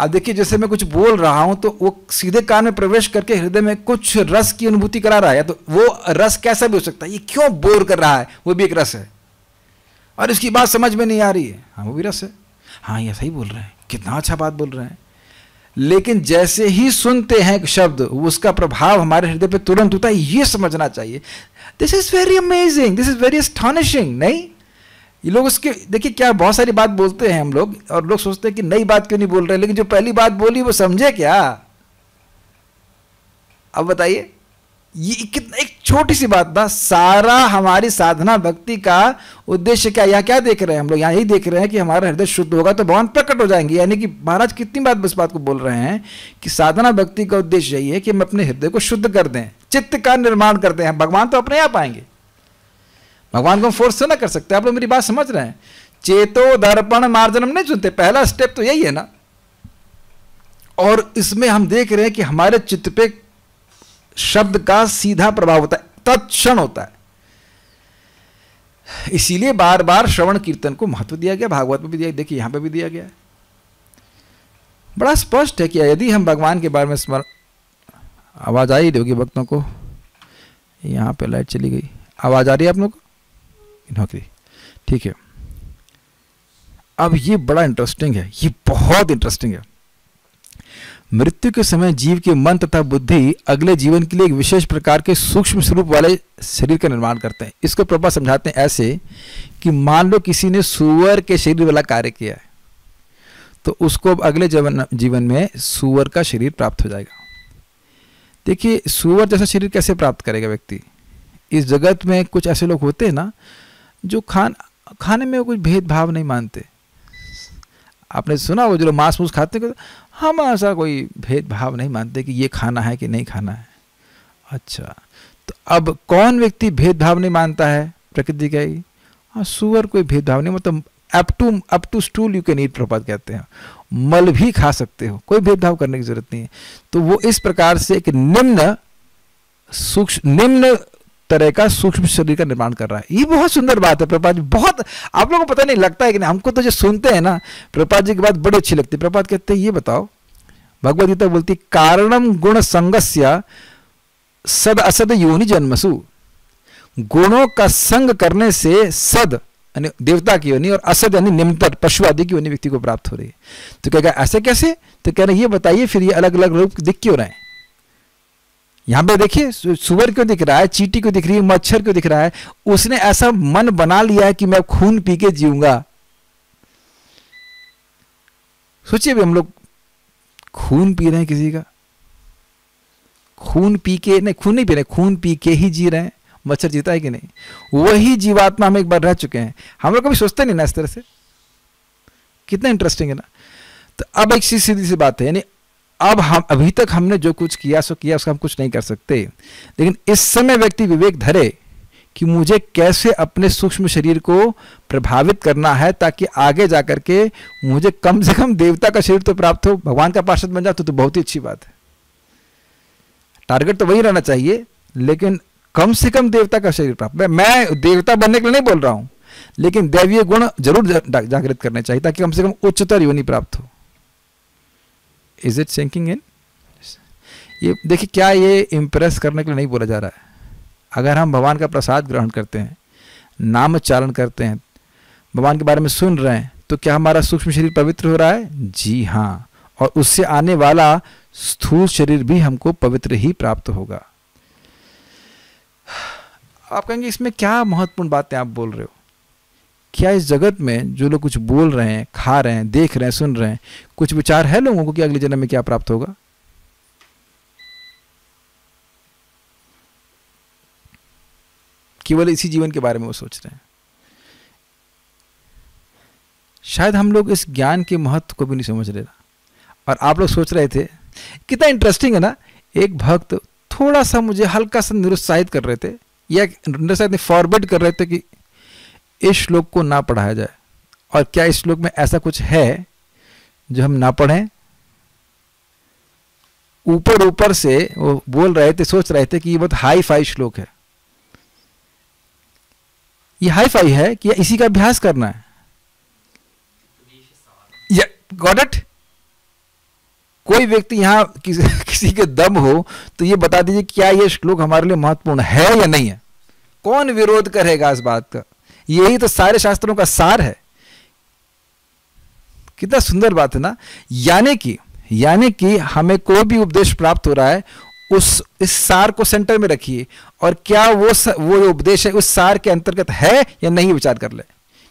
अब देखिए, जैसे मैं कुछ बोल रहा हूँ तो वो सीधे कान में प्रवेश करके हृदय में कुछ रस की अनुभूति करा रहा है तो वो रस कैसा भी हो सकता है। ये क्यों बोर कर रहा है? वो भी एक रस है। और इसकी बात समझ में नहीं आ रही है। हाँ वो भी रस है। हाँ ये सही बोल रहे हैं। कितना अच्छा बात बोल रहे हैं। लेकिन जैसे ही सुनते हैं शब्द, उसका प्रभाव हमारे हृदय पे तुरंत होता है। ये समझना चाहिए। This is very amazing this is very astonishing नहीं? ये लोग उसके, देखिए क्या बहुत सारी बात बोलते हैं हम लोग, और लोग सोचते हैं कि नई बात क्यों नहीं बोल रहे लेकिन जो पहली बात बोली वो समझे क्या? अब बताइए, ये कितना, एक छोटी सी बात था सारा हमारी साधना भक्ति का उद्देश्य क्या, यहाँ क्या देख रहे हैं हम लोग? यहाँ यही देख रहे हैं कि हमारा हृदय शुद्ध होगा तो भगवान प्रकट हो जाएँगे। यानी कि महाराज कितनी बात इस बात को बोल रहे हैं कि साधना भक्ति का उद्देश्य यही है कि हम अपने हृदय को शुद्ध कर दें, चित्त का निर्माण करते हैं भगवान तो अपने आप आएँगे। भगवान को हम फोर्स ना कर सकते, आप लोग मेरी बात समझ रहे हैं। चेतो दर्पण मार्जन हम नहीं चुनते पहला स्टेप तो यही है ना। और इसमें हम देख रहे हैं कि हमारे चित्त पे शब्द का सीधा प्रभाव होता है, तत्क्षण होता है। इसीलिए बार बार श्रवण कीर्तन को महत्व दिया गया, भागवत में भी दिया, देखिए यहाँ पे भी दिया गया है। बड़ा स्पष्ट है कि यदि हम भगवान के बारे में स्मरण, आवाज़ आई होगी भक्तों को, यहाँ पे लाइट चली गई। आवाज़ आ रही है आप लोग नौकरी। ठीक है। अब ये बड़ा इंटरेस्टिंग है। ये बहुत इंटरेस्टिंग है। मृत्यु के समय जीव के मन तथा बुद्धि अगले जीवन के लिए एक विशेष प्रकार के सूक्ष्म स्वरूप वाले शरीर का निर्माण करते हैं। इसको प्रभा समझाते हैं ऐसे कि मान लो किसी ने सुअर के शरीर वाला कार्य किया है तो उसको अब अगले जीवन जीवन में सुअर का शरीर प्राप्त हो जाएगा। देखिए, सुअर जैसा शरीर कैसे प्राप्त करेगा व्यक्ति? इस जगत में कुछ ऐसे लोग होते हैं ना जो खान, खाने में कुछ भेदभाव नहीं मानते। आपने सुना वो जो लोग मांस मूस खाते हैं हम ऐसा कोई भेदभाव नहीं मानते कि ये खाना है कि नहीं खाना है। अच्छा तो अब कौन व्यक्ति भेदभाव नहीं मानता है? प्रकृति का ही? हाँ सुअर कोई भेदभाव नहीं मतलब up to up to stool you can eat प्रपात कहते हैं। मल भी खा सकते हो, कोई भेदभाव करने की ज़रूरत नहीं है। तो वो इस प्रकार से एक निम्न सूक्ष्म, निम्न तरह का सूक्ष्म शरीर का निर्माण कर रहा है। ये बहुत सुंदर बात है प्रपात जी। बहुत, आप लोगों को पता नहीं लगता है कि नहीं, हमको तो जो सुनते हैं ना प्रपात जी की बात बड़ी अच्छी लगती है। प्रपात कहते हैं, ये बताओ, भगवत गीता बोलती, कारणम गुण संगस्य सद असद योनि जन्मसु। गुणों का संग करने से सद, यानी देवता की योनि, और असद, यानी निम्नतर पशु आदि की योनि व्यक्ति को प्राप्त हो रही है। तो कहेगा, ऐसे कैसे? तो कह रहे ये बताइए, फिर ये अलग अलग रूप दिख क्यों रहे हैं? यहाँ पे देखिए सुअर क्यों दिख रहा है, चीटी क्यों दिख रही है, मच्छर क्यों दिख रहा है, उसने ऐसा मन बना लिया है कि मैं खून पी के जीऊँगा। सोचिए भी हम लोग खून पी रहे हैं किसी का। खून पी के, नहीं, खून नहीं पी रहे, खून पी के ही जी रहे हैं, मच्छर जीता है कि नहीं? वही जीवात्मा हम एक बार रह चुके हैं। हम लोग कभी सोचते नहीं ना इस तरह से। कितना इंटरेस्टिंग है ना। तो अब एक सीधी सी बात है, यानी अब हम अभी तक हमने जो कुछ किया सो किया उसका हम कुछ नहीं कर सकते। लेकिन इस समय व्यक्ति विवेक धरे कि मुझे कैसे अपने सूक्ष्म शरीर को प्रभावित करना है ताकि आगे जाकर के मुझे कम से कम देवता का शरीर तो प्राप्त हो भगवान का पार्षद बन जाए तो, तो बहुत ही अच्छी बात है। टारगेट तो वही रहना चाहिए लेकिन कम से कम देवता का शरीर प्राप्त। मैं देवता बनने के लिए नहीं बोल रहा हूँ लेकिन दैवीय गुण ज़रूर जागृत करने चाहिए ताकि कम से कम उच्चतर योनि प्राप्त हो। इज़ इट सिंकिंग इन ये, देखिए, क्या ये इम्प्रेस करने के लिए नहीं बोला जा रहा है। अगर हम भगवान का प्रसाद ग्रहण करते हैं, नाम उच्चारण करते हैं, भगवान के बारे में सुन रहे हैं तो क्या हमारा सूक्ष्म शरीर पवित्र हो रहा है? जी हाँ। और उससे आने वाला स्थूल शरीर भी हमको पवित्र ही प्राप्त होगा। आप कहेंगे, इसमें क्या महत्वपूर्ण बातें आप बोल रहे हो? क्या इस जगत में जो लोग कुछ बोल रहे हैं, खा रहे हैं, देख रहे हैं, सुन रहे हैं, कुछ विचार है लोगों को कि अगले जन्म में क्या प्राप्त होगा? केवल इसी जीवन के बारे में वो सोच रहे हैं। शायद हम लोग इस ज्ञान के महत्व को भी नहीं समझ रहे और आप लोग सोच रहे थे, कितना इंटरेस्टिंग है ना, एक भक्त थोड़ा सा मुझे हल्का सा निरुत्साहित कर रहे थे, या निरुत्साहित फॉरवर्ड कर रहे थे कि इस श्लोक को ना पढ़ाया जाए। और क्या इस श्लोक में ऐसा कुछ है जो हम ना पढ़ें? ऊपर ऊपर से वो बोल रहे थे सोच रहे थे कि ये बहुत हाई फाई श्लोक है। ये हाई फाई है कि इसी का अभ्यास करना है। गॉट इट कोई व्यक्ति यहाँ किसी, किसी के दम हो तो ये बता दीजिए क्या ये श्लोक हमारे लिए महत्वपूर्ण है या नहीं है? कौन विरोध करेगा इस बात का? यही तो सारे शास्त्रों का सार है। कितना सुंदर बात है ना? यानी कि यानी कि हमें कोई भी उपदेश प्राप्त हो रहा है उस इस सार को सेंटर में रखिए। और क्या वो स, वो जो उपदेश है उस सार के अंतर्गत है या नहीं विचार कर ले।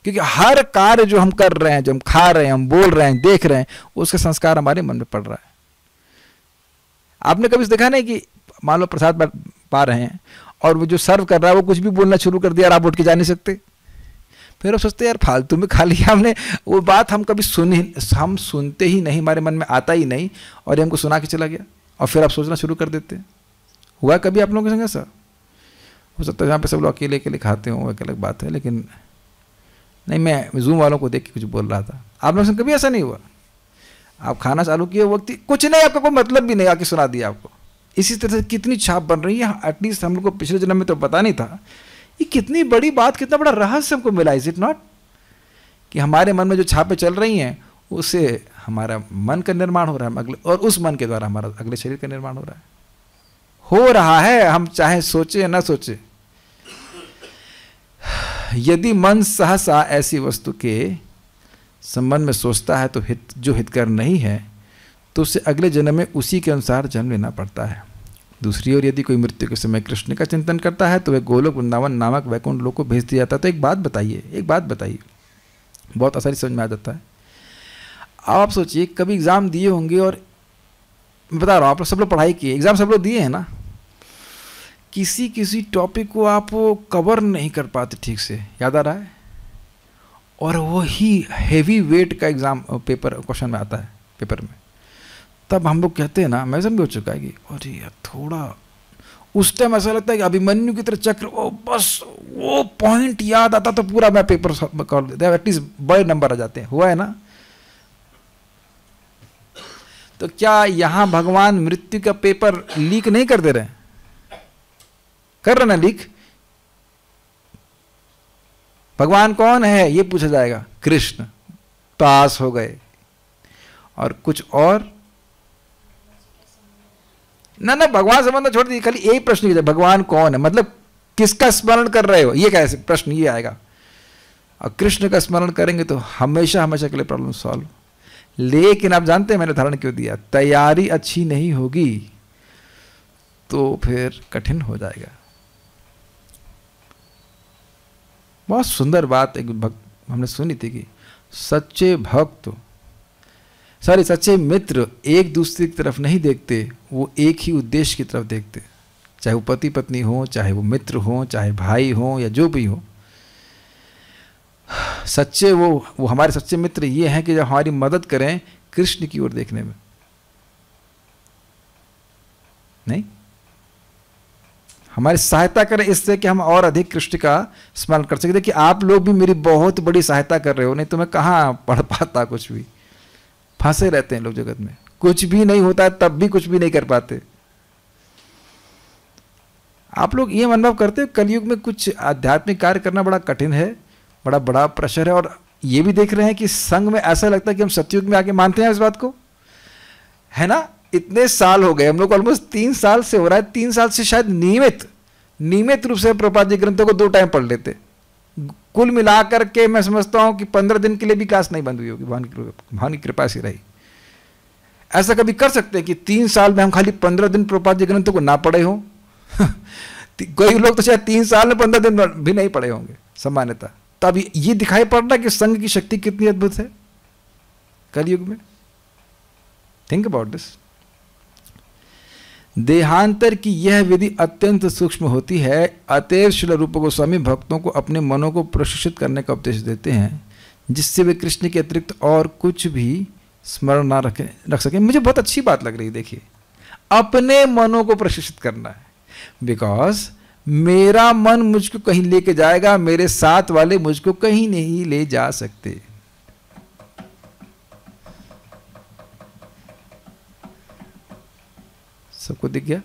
क्योंकि हर कार्य जो हम कर रहे हैं जो हम खा रहे हैं हम बोल रहे हैं देख रहे हैं उसका संस्कार हमारे मन में पड़ रहा है। आपने कभी देखा नहीं कि मान लो प्रसाद पा रहे हैं और वो जो सर्व कर रहा है वो कुछ भी बोलना शुरू कर दिया आप उठ के जा नहीं सकते? फिर हम सोचते, यार, फालतू में खा लिया हमने। वो बात हम कभी सुन ही, हम सुनते ही नहीं, हमारे मन में आता ही नहीं, और ये हमको सुना के चला गया, और फिर आप सोचना शुरू कर देते हुआ कभी आप लोगों के संग ऐसा? हो सकता है जहाँ पे सब लोग अकेले अकेले खाते हों, एक अलग बात है, लेकिन नहीं, मैं जूम वालों को देख के कुछ बोल रहा था। आप लोगों से कभी ऐसा नहीं हुआ? आप खाना चालू किए वक्त कुछ नहीं, आपका कोई मतलब भी नहीं, आके सुना दिया आपको। इसी तरह से कितनी छाप बन रही है एटलीस्ट हम लोग को पिछले जन्म में तो पता नहीं था ये कितनी बड़ी बात, कितना बड़ा रहस्य हमको मिला इज़ इट नॉट कि हमारे मन में जो छापे चल रही हैं उससे हमारा मन का निर्माण हो रहा है अगले, और उस मन के द्वारा हमारा अगले शरीर का निर्माण हो रहा है। हो रहा है, हम चाहे सोचे या ना सोचे। यदि मन सहसा ऐसी वस्तु के संबंध में सोचता है तो हित, जो हितकर नहीं है तो उसे अगले जन्म में उसी के अनुसार जन्म लेना पड़ता है। दूसरी ओर यदि कोई मृत्यु के समय कृष्ण का चिंतन करता है तो वह गोलोक वृंदावन नामक वैकुंठ लोग को भेज दिया जाता है। तो एक बात बताइए, एक बात बताइए। बहुत आसानी समझ में आ जाता है। आप सोचिए, कभी एग्ज़ाम दिए होंगे और मैं बता रहा हूँ, आप लोग सब लोग पढ़ाई किए एग्ज़ाम सब लोग दिए हैं ना? किसी किसी टॉपिक को आप कवर नहीं कर पाते ठीक से, याद आ रहा है? और वही हैवी वेट का एग्ज़ाम पेपर क्वेश्चन में आता है पेपर में। तब हम लोग कहते हैं ना, मैं समझ हो चुका है कि, अरे यार, थोड़ा उस टाइम ऐसा लगता है कि अभिमन्यु की तरह चक्र, ओ, बस वो पॉइंट याद आता तो पूरा मैं पेपर कर देता एटलीस्ट बड़े नंबर आ जाते हैं। हुआ है ना? तो क्या यहाँ भगवान मृत्यु का पेपर लीक नहीं कर दे रहे कर रहे ना लीक भगवान कौन है? ये पूछा जाएगा। कृष्ण। पास हो गए। और कुछ और? ना ना, भगवान संबंध छोड़ दीजिए, खाली यही प्रश्न किया भगवान कौन है? मतलब किसका स्मरण कर रहे हो? ये कैसे? प्रश्न ये आएगा। और कृष्ण का स्मरण करेंगे तो हमेशा हमेशा के लिए प्रॉब्लम सॉल्व लेकिन आप जानते हैं, मैंने धारण क्यों दिया? तैयारी अच्छी नहीं होगी तो फिर कठिन हो जाएगा। बहुत सुंदर बात एक भक्त हमने सुनी थी कि सच्चे भक्त सॉरी सच्चे मित्र एक दूसरे की तरफ़ नहीं देखते, वो एक ही उद्देश्य की तरफ़ देखते। चाहे वो पति पत्नी हो, चाहे वो मित्र हो, चाहे भाई हो, या जो भी हो। सच्चे वो वो हमारे सच्चे मित्र ये हैं कि जब हमारी मदद करें कृष्ण की ओर देखने में। नहीं? हमारी सहायता करें इससे कि हम और अधिक कृष्ण का स्मरण कर सके। देखिए, आप लोग भी मेरी बहुत बड़ी सहायता कर रहे हो, नहीं तो मैं कहाँ पढ़ पाता कुछ भी। फंसे रहते हैं लोग जगत में। कुछ भी नहीं होता है तब भी कुछ भी नहीं कर पाते। आप लोग ये अनुभव करते हो, कलयुग में कुछ आध्यात्मिक कार्य करना बड़ा कठिन है, बड़ा बड़ा प्रेशर है, और ये भी देख रहे हैं कि संघ में ऐसा लगता है कि हम सत्युग में आके मानते हैं इस बात को। है ना? इतने साल हो गए, हम लोग ऑलमोस्ट तीन साल से हो रहा है, तीन साल से शायद नियमित नियमित रूप से प्रपात जी ग्रंथों को दो टाइम पढ़ लेते। कुल मिलाकर के मैं समझता हूँ कि पंद्रह दिन के लिए भी क्लास नहीं बंद हुई होगी। भगवान की कृपा से रही। ऐसा कभी कर सकते हैं कि तीन साल में हम खाली पंद्रह दिन प्रपात जी ग्रंथों को ना पढ़े हों? कोई लोग तो शायद तीन साल में पंद्रह दिन भी नहीं पढ़े होंगे, सामान्यता। तब ये दिखाई पड़ रहा है कि संघ की शक्ति कितनी अद्भुत है कलयुग में। थिंक अबाउट दिस देहांतर की यह विधि अत्यंत सूक्ष्म होती है। अतएव शिल रूप गोस्वामी भक्तों को अपने मनों को प्रशिक्षित करने का उपदेश देते हैं, जिससे वे कृष्ण के अतिरिक्त और कुछ भी स्मरण ना रखें, रख सकें। मुझे बहुत अच्छी बात लग रही है, देखिए। अपने मनों को प्रशिक्षित करना है। बिकॉज़ मेरा मन मुझको कहीं लेके जाएगा, मेरे साथ वाले मुझको कहीं नहीं ले जा सकते। सबको दिख गया?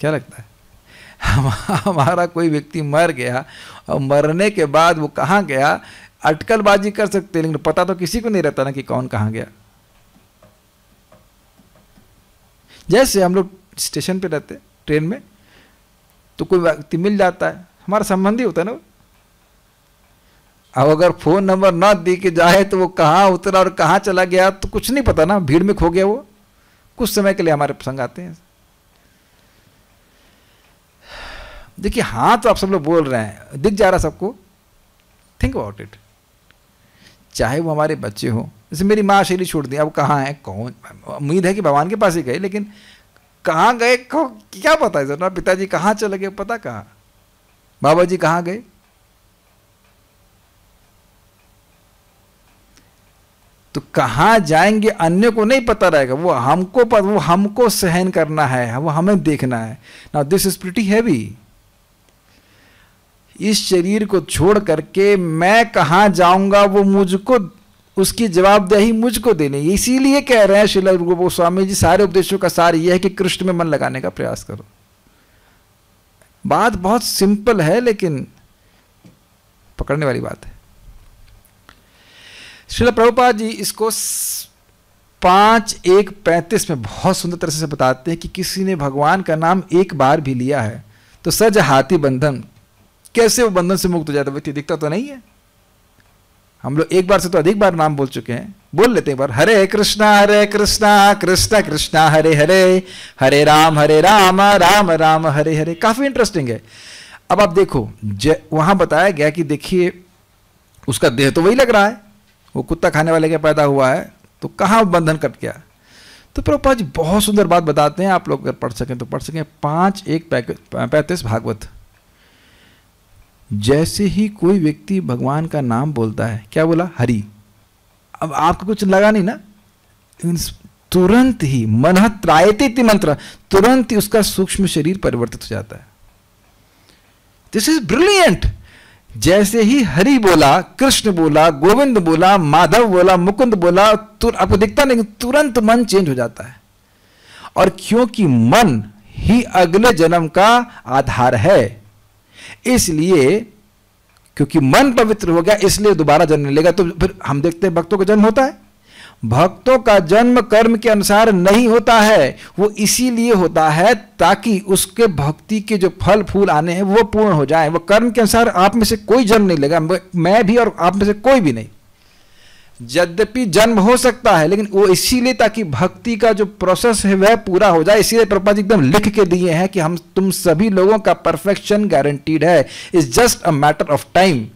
क्या लगता है? हमारा कोई व्यक्ति मर गया और मरने के बाद वो कहाँ गया? अटकलबाजी कर सकते लेकिन पता तो किसी को नहीं रहता ना कि कौन कहाँ गया। जैसे हम लोग स्टेशन पे रहते ट्रेन में तो कोई व्यक्ति मिल जाता है। हमारा संबंधी होता है ना अब अगर फ़ोन नंबर ना दे के जाए तो वो कहाँ उतरा और कहाँ चला गया तो कुछ नहीं पता ना, भीड़ में खो गया वो। कुछ समय के लिए हमारे प्रसंग आते हैं। देखिए हाँ तो आप सब लोग बोल रहे हैं, दिख जा रहा सबको। थिंक अबाउट इट चाहे वो हमारे बच्चे हो, जैसे मेरी माँ शैली छोड़ दी, अब कहाँ है, कौन, उम्मीद है कि भगवान के पास ही गए, लेकिन कहाँ गए क्या पता है जरा पिताजी कहाँ चले गए, पता कहाँ? बाबा जी कहाँ गए? तो कहाँ जाएँगे अन्य को नहीं पता रहेगा। वो हमको पता, वो हमको सहन करना है, वो हमें देखना है। ना दिस इज़ प्रिटी हैवी इस शरीर को छोड़ करके मैं कहाँ जाऊँगा, वो मुझको, उसकी जवाबदेही मुझको देने इसीलिए कह रहे हैं शिला गोस्वामी जी, सारे उपदेशों का सार यह है कि कृष्ण में मन लगाने का प्रयास करो। बात बहुत सिंपल है, लेकिन पकड़ने वाली बात है। श्रील प्रभुपाद जी इसको पाँच एक पैंतीस में बहुत सुंदर तरह से बताते हैं कि किसी ने भगवान का नाम एक बार भी लिया है तो सज हाथी बंधन। कैसे वो बंधन से मुक्त हो जाता है? व्यक्ति दिखता तो नहीं है। हम लोग एक बार से तो अधिक बार नाम बोल चुके हैं। बोल लेते हैं बार, हरे कृष्णा हरे कृष्णा कृष्णा कृष्णा, हरे हरे हरे राम हरे राम राम राम, हरे हरे। काफ़ी इंटरेस्टिंग है। अब आप देखो वहाँ बताया गया कि देखिए, उसका देह तो वही लग रहा है। वो कुत्ता खाने वाले का पैदा हुआ है तो कहाँ बंधन कट गया? तो प्रभुपा जी, बहुत सुंदर बात बताते हैं, आप लोग अगर पढ़ सकें तो पढ़ सकें। पाँच एक पैंतीस भागवत। जैसे ही कोई व्यक्ति भगवान का नाम बोलता है, क्या बोला? हरि। अब आपको कुछ लगा नहीं ना? तुरंत ही मन मंत्र, तुरंत ही उसका सूक्ष्म शरीर परिवर्तित हो जाता है। दिस इज़ ब्रिलियंट जैसे ही हरि बोला, कृष्ण बोला, गोविंद बोला, माधव बोला, मुकुंद बोला आपको दिखता नहीं तुरंत मन चेंज हो जाता है। और क्योंकि मन ही अगले जन्म का आधार है, इसलिए क्योंकि मन पवित्र हो गया, इसलिए दोबारा जन्म लेगा तो फिर हम देखते हैं भक्तों का जन्म होता है। भक्तों का जन्म कर्म के अनुसार नहीं होता है, वो इसीलिए होता है ताकि उसके भक्ति के जो फल फूल आने हैं, वो पूर्ण हो जाए। वो कर्म के अनुसार आप में से कोई जन्म नहीं लेगा, मैं भी और आप में से कोई भी नहीं। यद्यपि जन्म हो सकता है, लेकिन वो इसीलिए ताकि भक्ति का जो प्रोसेस है, वह पूरा हो जाए। इसीलिए प्रपा जी एकदम लिख के दिए हैं कि हम, तुम सभी लोगों का परफेक्शन गारंटीड है। Is just a matter of time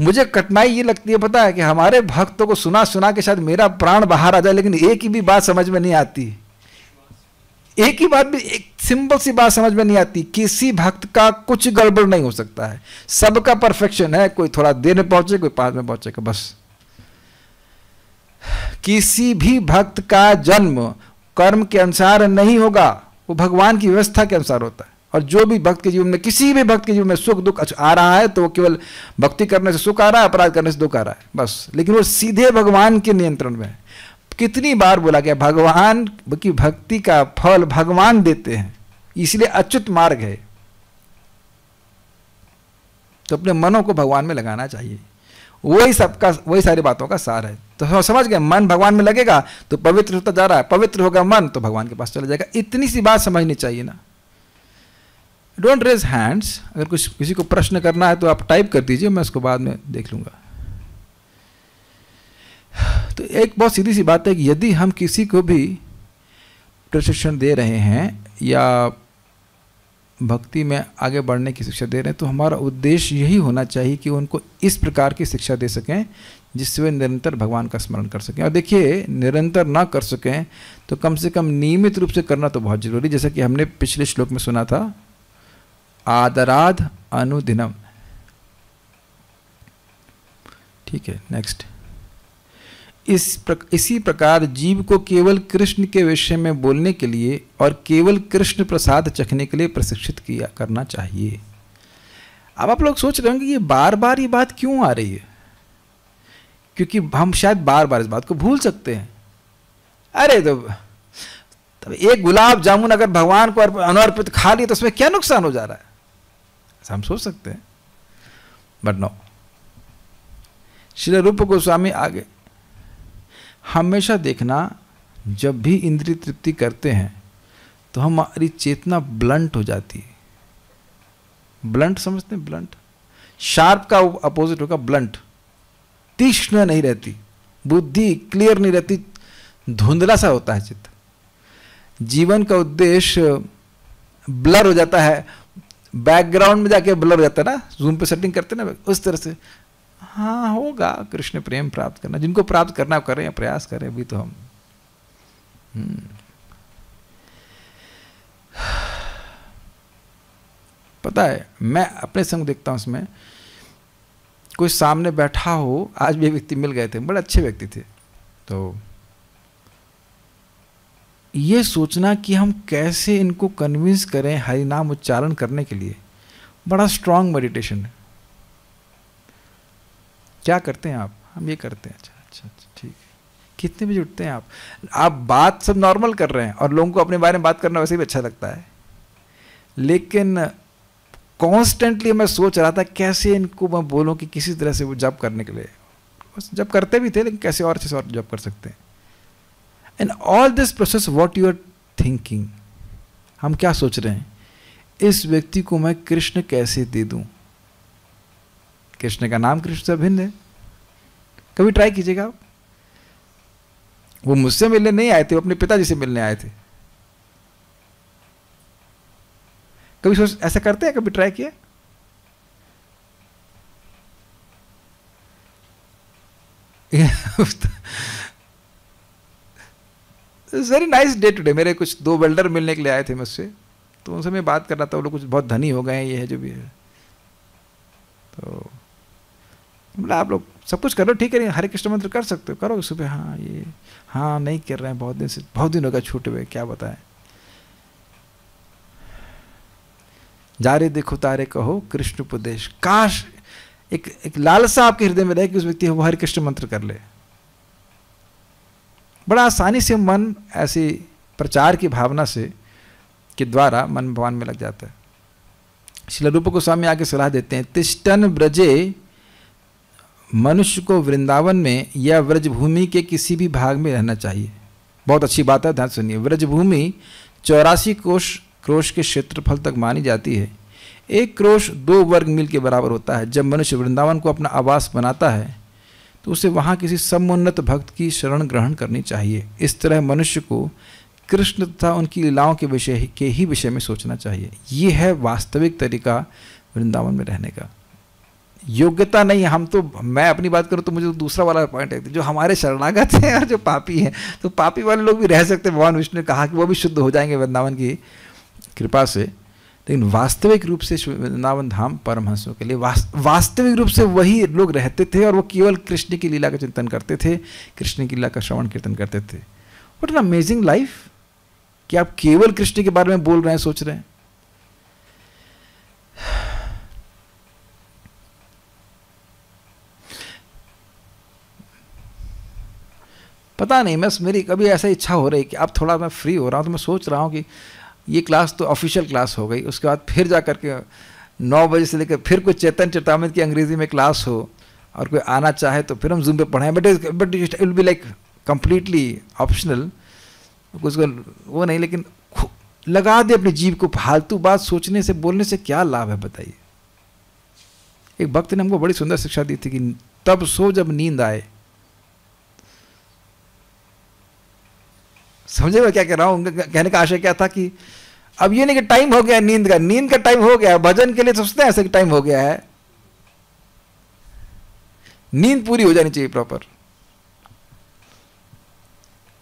मुझे कठिनाई ये लगती है, पता है कि हमारे भक्तों को सुना सुना के शायद मेरा प्राण बाहर आ जाए, लेकिन एक ही भी बात समझ में नहीं आती। एक ही बात भी, एक सिंपल सी बात समझ में नहीं आती, किसी भक्त का कुछ गड़बड़ नहीं हो सकता है। सबका परफेक्शन है, कोई थोड़ा देर में पहुँचे, कोई पाँच में पहुंचेगा बस। किसी भी भक्त का जन्म कर्म के अनुसार नहीं होगा, वो भगवान की व्यवस्था के अनुसार होता है। और जो भी भक्त के जीवन में, किसी भी भक्त के जीवन में सुख, दुख आ रहा है तो वो केवल भक्ति करने से सुख आ रहा है, अपराध करने से दुख आ रहा है, बस। लेकिन वो सीधे भगवान के नियंत्रण में है। कितनी बार बोला गया, भगवान की भक्ति का फल भगवान देते हैं, इसलिए अच्युत मार्ग है। तो अपने मनों को भगवान में लगाना चाहिए। वही सबका, वही सारी बातों का सार है। तो समझ गए, मन भगवान में लगेगा तो पवित्र होता जा रहा है, पवित्र होगा मन तो भगवान के पास चला जाएगा। इतनी सी बात समझनी चाहिए ना। डोंट रेज हैंड्स अगर कुछ किसी को प्रश्न करना है तो आप टाइप कर दीजिए, मैं उसको बाद में देख लूँगा। तो एक बहुत सीधी सी बात है कि यदि हम किसी को भी प्रशिक्षण दे रहे हैं या भक्ति में आगे बढ़ने की शिक्षा दे रहे हैं तो हमारा उद्देश्य यही होना चाहिए कि उनको इस प्रकार की शिक्षा दे सकें जिससे वे निरंतर भगवान का स्मरण कर सकें। और देखिए, निरंतर ना कर सकें तो कम से कम नियमित रूप से करना तो बहुत ज़रूरी जैसा कि हमने पिछले श्लोक में सुना था आदराध अनुदिनम। ठीक है नेक्स्ट इस प्रक, इसी प्रकार जीव को केवल कृष्ण के विषय में बोलने के लिए और केवल कृष्ण प्रसाद चखने के लिए प्रशिक्षित किया करना चाहिए। अब आप लोग सोच रहे होंगे ये बार बार ये बात क्यों आ रही है? क्योंकि हम शायद बार बार इस बात को भूल सकते हैं। अरे तो तब एक गुलाब जामुन अगर भगवान को अनर्पित खा लिया तो उसमें क्या नुकसान हो जा रहा है? ऐसा हम सोच सकते हैं। बट नो श्री रूप गोस्वामी आगे। हमेशा देखना, जब भी इंद्रिय तृप्ति करते हैं तो हमारी चेतना ब्लंट हो जाती है। ब्लंट समझते हैं? ब्लंट। शार्प का अपोजिट होगा ब्लंट। तीक्ष्ण नहीं रहती। बुद्धि क्लियर नहीं रहती। धुंधला सा होता है चित्त। जीवन का उद्देश्य ब्लर हो जाता है बैकग्राउंड में जाके ब्लर जाता है ना? जूम पे सेटिंग करते ना? उस तरह से। हाँ होगा। कृष्ण प्रेम प्राप्त करना। जिनको प्राप्त करना करें प्रयास करें अभी तो हम। हम्म। पता है, मैं अपने संग देखता हूँ उसमें कोई सामने बैठा हो, आज भी व्यक्ति मिल गए थे। बड़े अच्छे व्यक्ति थे। तो ये सोचना कि हम कैसे इनको कन्विंस करें हरि नाम उच्चारण करने के लिए। बड़ा स्ट्रांग मेडिटेशन है। क्या करते हैं आप? हम ये करते हैं। अच्छा अच्छा अच्छा ठीक है। कितने बजे उठते हैं आप? आप बात सब नॉर्मल कर रहे हैं और लोगों को अपने बारे में बात करना वैसे भी अच्छा लगता है। लेकिन कॉन्स्टेंटली मैं सोच रहा था कैसे इनको मैं बोलूँ कि किसी तरह से वो जब करने के लिए। बस जब करते भी थे लेकिन कैसे और अच्छे से और जब कर सकते हैं। And all this process what you are thinking हम क्या सोच रहे हैं? इस व्यक्ति को मैं कृष्ण कैसे दे दूँ? कृष्ण का नाम कृष्ण से भिन्न है। कभी ट्राई कीजिएगा आप। वो मुझसे मिलने नहीं आए थे, वो अपने पिताजी से मिलने आए थे। कभी सोच, ऐसा करते हैं? कभी ट्राई किया? वेरी नाइस डे टुडे मेरे कुछ दो वेल्डर मिलने के लिए आए थे मुझसे। तो उनसे मैं बात कर रहा था, वो लोग कुछ बहुत धनी हो गए हैं, ये है जो भी है। तो बोला आप लोग सब कुछ करो ठीक है हरे कृष्ण मंत्र कर सकते हो। करो सुबह हाँ ये हाँ नहीं कर रहे हैं, बहुत दिन से, बहुत दिन हो गया छूटे हुए, क्या बताएँ। जा रहे देखो, तारे कहो, कृष्ण उपदेश। काश एक एक लालसा आपके हृदय में रहे कि उस व्यक्ति वो हरे कृष्ण मंत्र कर ले। बड़ा आसानी से मन ऐसी प्रचार की भावना से, के द्वारा मन भगवान में लग जाता है। शिला रूप गोस्वामी आगे सलाह देते हैं तिष्टन ब्रजे, मनुष्य को वृंदावन में या व्रजभूमि के किसी भी भाग में रहना चाहिए। बहुत अच्छी बात है, ध्यान सुनिए। व्रजभूमि चौरासी कोष क्रोश के क्षेत्रफल तक मानी जाती है। एक क्रोश दो वर्ग मील के बराबर होता है। जब मनुष्य वृंदावन को अपना आवास बनाता है तो उसे वहाँ किसी समुन्नत भक्त की शरण ग्रहण करनी चाहिए। इस तरह मनुष्य को कृष्ण तथा उनकी लीलाओं के विषय के ही विषय में सोचना चाहिए। ये है वास्तविक तरीका वृंदावन में रहने का। योग्यता नहीं, हम तो मैं अपनी बात करूँ तो मुझे तो दूसरा वाला पॉइंट है, जो हमारे शरणागत हैं और जो पापी हैं तो पापी वाले लोग भी रह सकते हैं। भगवान विष्णु ने कहा कि वो भी शुद्ध हो जाएँगे वृंदावन की कृपा से। लेकिन वास्तविक रूप से वृंदावन धाम परमहंसों के लिए वास्तविक रूप से वही लोग रहते थे और वो केवल कृष्ण की लीला का चिंतन करते थे, कृष्ण की लीला का श्रवण कीर्तन करते थे। वट एन अमेजिंग लाइफ कि आप केवल कृष्ण के बारे में बोल रहे हैं, सोच रहे हैं। पता नहीं, मैं मेरी कभी ऐसा इच्छा हो रही कि अब थोड़ा मैं फ्री हो रहा हूँ तो मैं सोच रहा हूँ कि ये क्लास तो ऑफिशियल क्लास हो गई। उसके बाद फिर जा करके नौ बजे से लेकर फिर कोई चेतन चेतामित की अंग्रेज़ी में क्लास हो और कोई आना चाहे तो फिर हम जूम पे पढ़ाएँ। But but it will be like completely optional कुछ वो नहीं, लेकिन लगा दे अपनी जीव को। फालतू बात सोचने से, बोलने से क्या लाभ है बताइए? एक भक्त ने हमको बड़ी सुंदर शिक्षा दी थी कि तब सो जब नींद आए। समझे मैं क्या कह रहा हूँ? कहने का आशय क्या था कि अब ये नहीं कि टाइम हो गया नींद का। नींद का टाइम हो गया। भजन के लिए सोचते हैं ऐसे कि टाइम हो गया है। नींद पूरी हो जानी चाहिए प्रॉपर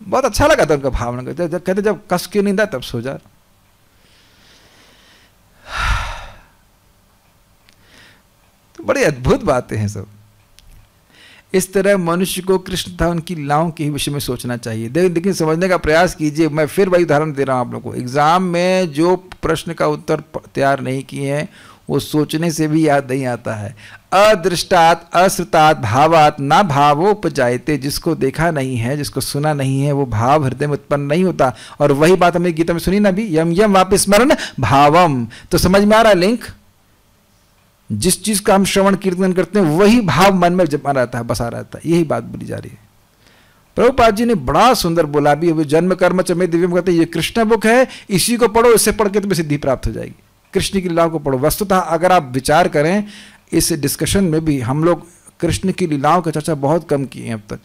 बहुत अच्छा लगा था उनका भावना जब कहते जब कस की नींद आए तब सो जा। तो बड़ी अद्भुत बातें हैं सब। इस तरह मनुष्य को कृष्ण था, उनकी लीलाओं के विषय में सोचना चाहिए। लेकिन समझने का प्रयास कीजिए, मैं फिर वही उदाहरण दे रहा हूँ आप लोगों को। एग्ज़ाम में जो प्रश्न का उत्तर तैयार नहीं किए हैं, वो सोचने से भी याद नहीं आता है। अदृष्टात अश्रुतात भावात, ना भावोपजायते, जिसको देखा नहीं है, जिसको सुना नहीं है, वो भाव हृदय में उत्पन्न नहीं होता। और वही बात हमने गीता में सुनी ना भी यम यम वापिस स्मरण भावम। तो समझ में आ रहा लिंक जिस चीज़ का हम श्रवण, कीर्तन करते हैं, वही भाव मन में जमा रहता है, बसा रहता है। यही बात बोली जा रही है। प्रभुपाद जी ने बड़ा सुंदर बोला भी जन्म, कर्म चमे दिव्य कहते हैं, ये कृष्ण बुक है, इसी को पढ़ो, इससे पढ़ के तुम्हें सिद्धि प्राप्त हो जाएगी। कृष्ण की लीलाओं को पढ़ो। वस्तुतः अगर आप विचार करें, इस डिस्कशन में भी हम लोग कृष्ण की लीलाओं का चर्चा बहुत कम की है अब तक।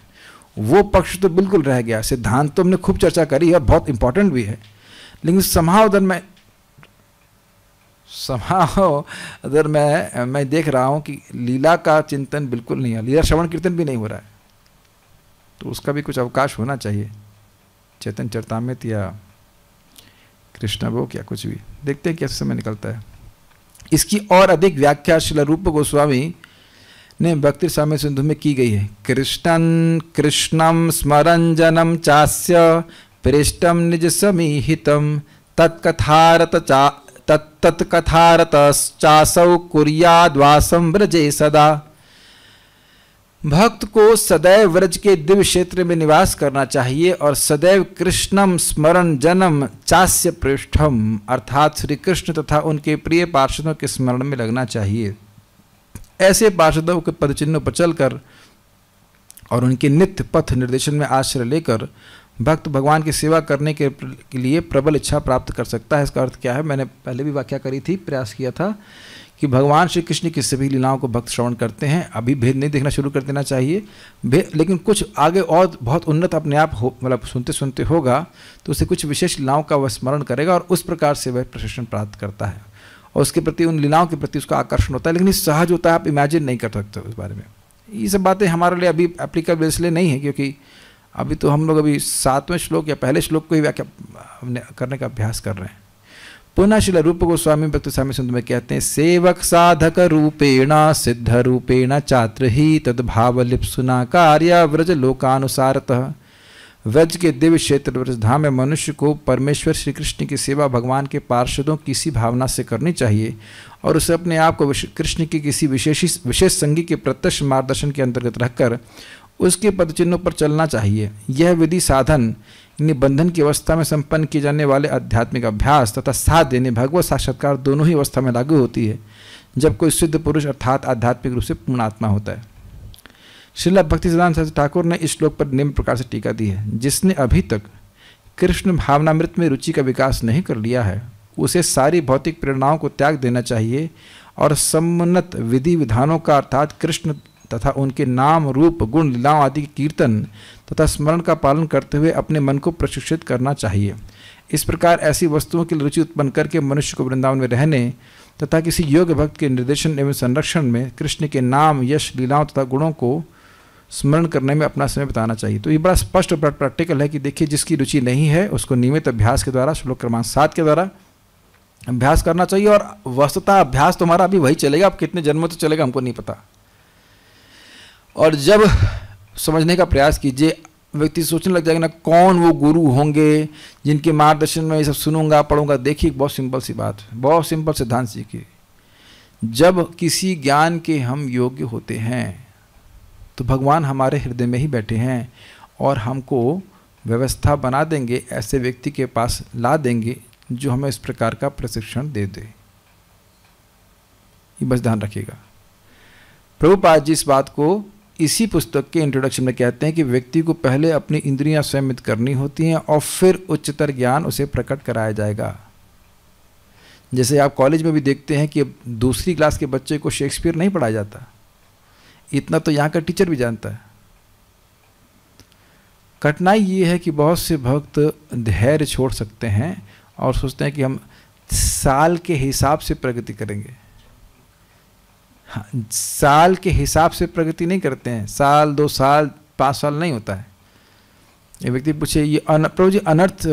वो पक्ष तो बिल्कुल रह गया। सिद्धांत तो हमने खूब चर्चा करी है बहुत इंपॉर्टेंट भी है। लेकिन समाव उधर मैं समाव अगर मैं मैं देख रहा हूँ कि लीला का चिंतन बिल्कुल नहीं है। लीला श्रवण कीर्तन भी नहीं हो रहा है। तो उसका भी कुछ अवकाश होना चाहिए। चेतन चरतामित या कृष्ण भोग या कुछ भी। देखते हैं कैसे समय निकलता है। इसकी और अधिक व्याख्या शिल रूप गोस्वामी ने भक्ति स्वामी सिंधु में की गई है। कृष्णन कृष्णम स्मरंजनम चास्य पृष्ठम निज समीहितम तत्कथारत तत्कथारत चासौ कुरियाद्वासम व्रजे सदा। भक्त को सदैव व्रज के दिव्य क्षेत्र में निवास करना चाहिए और सदैव कृष्णम स्मरण जन्म चास्य पृष्ठम, अर्थात श्री कृष्ण तथा उनके प्रिय पार्षदों के स्मरण में लगना चाहिए। ऐसे पार्षदों के पदचिन्हों पर चलकर और उनके नित्य पथ निर्देशन में आश्रय लेकर भक्त भगवान की सेवा करने के लिए प्रबल इच्छा प्राप्त कर सकता है। इसका अर्थ क्या है? मैंने पहले भी व्याख्या करी थी, प्रयास किया था कि भगवान श्री कृष्ण की सभी लीलाओं को भक्त श्रवण करते हैं। अभी भेद नहीं देखना शुरू कर देना चाहिए। भेद, लेकिन कुछ आगे और बहुत उन्नत अपने आप हो मतलब सुनते सुनते होगा तो उसे कुछ विशेष लीलाओं का वह स्मरण करेगा और उस प्रकार से वह प्रशिक्षण प्राप्त करता है। और उसके प्रति, उन लीलाओं के प्रति उसका आकर्षण होता है, लेकिन सहज होता है, आप इमेजिन नहीं कर सकते उस बारे में। ये सब बातें हमारे लिए अभी एप्लीकेबल इसलिए नहीं है, क्योंकि अभी तो हम लोग अभी सातवें श्लोक या पहले श्लोक को ही व्याख्या करने का अभ्यास कर रहे हैं। पुनः रूप गोस्वामी भक्त स्वामी सुंदर में कहते हैं, सेवक साधक रूपेण, सिद्ध रूपेण चात्र ही तदभाव कार्य व्रज लोकानुसारतः। व्रज के दिव्य क्षेत्र व्रजधाम में मनुष्य को परमेश्वर श्री कृष्ण की सेवा भगवान के पार्षदों की इसी भावना से करनी चाहिए और उसे अपने आप को कृष्ण के किसी विशेष विशेष संगी के प्रत्यक्ष मार्गदर्शन के अंतर्गत रखकर उसके पदचिन्हों पर चलना चाहिए। यह विधि साधन निबंधन की अवस्था में संपन्न किए जाने वाले आध्यात्मिक अभ्यास तथा साथ यानी भगवत साक्षात्कार दोनों ही अवस्था में लागू होती है, जब कोई सिद्ध पुरुष अर्थात आध्यात्मिक रूप से पूर्णात्मा होता है। श्रीला भक्ति सिद्धांत ठाकुर ने इस श्लोक पर निम्न प्रकार से टीका दी है। जिसने अभी तक कृष्ण भावनामृत में रुचि का विकास नहीं कर लिया है, उसे सारी भौतिक प्रेरणाओं को त्याग देना चाहिए और समुन्नत विधि विधानों का अर्थात कृष्ण तथा उनके नाम, रूप, गुण, लीलाओं आदि के कीर्तन तथा स्मरण का पालन करते हुए अपने मन को प्रशिक्षित करना चाहिए। इस प्रकार ऐसी वस्तुओं की रुचि उत्पन्न करके मनुष्य को वृंदावन में रहने तथा किसी योग्य भक्त के निर्देशन एवं संरक्षण में कृष्ण के नाम, यश, लीलाओं तथा गुणों को स्मरण करने में अपना समय बिताना चाहिए। तो ये बड़ा स्पष्ट और प्रैक्टिकल है कि देखिए, जिसकी रुचि नहीं है, उसको नियमित अभ्यास के द्वारा, श्लोक क्रमांक सात के द्वारा अभ्यास करना चाहिए और वस्तुतः अभ्यास तुम्हारा अभी वही चलेगा, अब कितने जन्मों तो चलेगा हमको नहीं पता। और जब समझने का प्रयास कीजिए, व्यक्ति सोचने लग जाएगा ना, कौन वो गुरु होंगे जिनके मार्गदर्शन में ये सब सुनूँगा, पढ़ूँगा। देखिए बहुत सिंपल सी बात, बहुत सिंपल सिद्धांत सीखिए। जब किसी ज्ञान के हम योग्य होते हैं तो भगवान हमारे हृदय में ही बैठे हैं और हमको व्यवस्था बना देंगे, ऐसे व्यक्ति के पास ला देंगे जो हमें इस प्रकार का प्रशिक्षण दे दे। ये बस ध्यान रखिएगा। प्रभुपाद जी इस बात को इसी पुस्तक के इंट्रोडक्शन में कहते हैं कि व्यक्ति को पहले अपनी इंद्रियाँ संयमित करनी होती हैं और फिर उच्चतर ज्ञान उसे प्रकट कराया जाएगा। जैसे आप कॉलेज में भी देखते हैं कि दूसरी क्लास के बच्चे को शेक्सपियर नहीं पढ़ाया जाता। इतना तो यहाँ का टीचर भी जानता है। कठिनाई ये है कि बहुत से भक्त धैर्य छोड़ सकते हैं और सोचते हैं कि हम साल के हिसाब से प्रगति करेंगे। साल के हिसाब से प्रगति नहीं करते हैं। साल दो साल पाँच साल नहीं होता है। ये व्यक्ति पूछे ये अन, प्रभु जी अनर्थ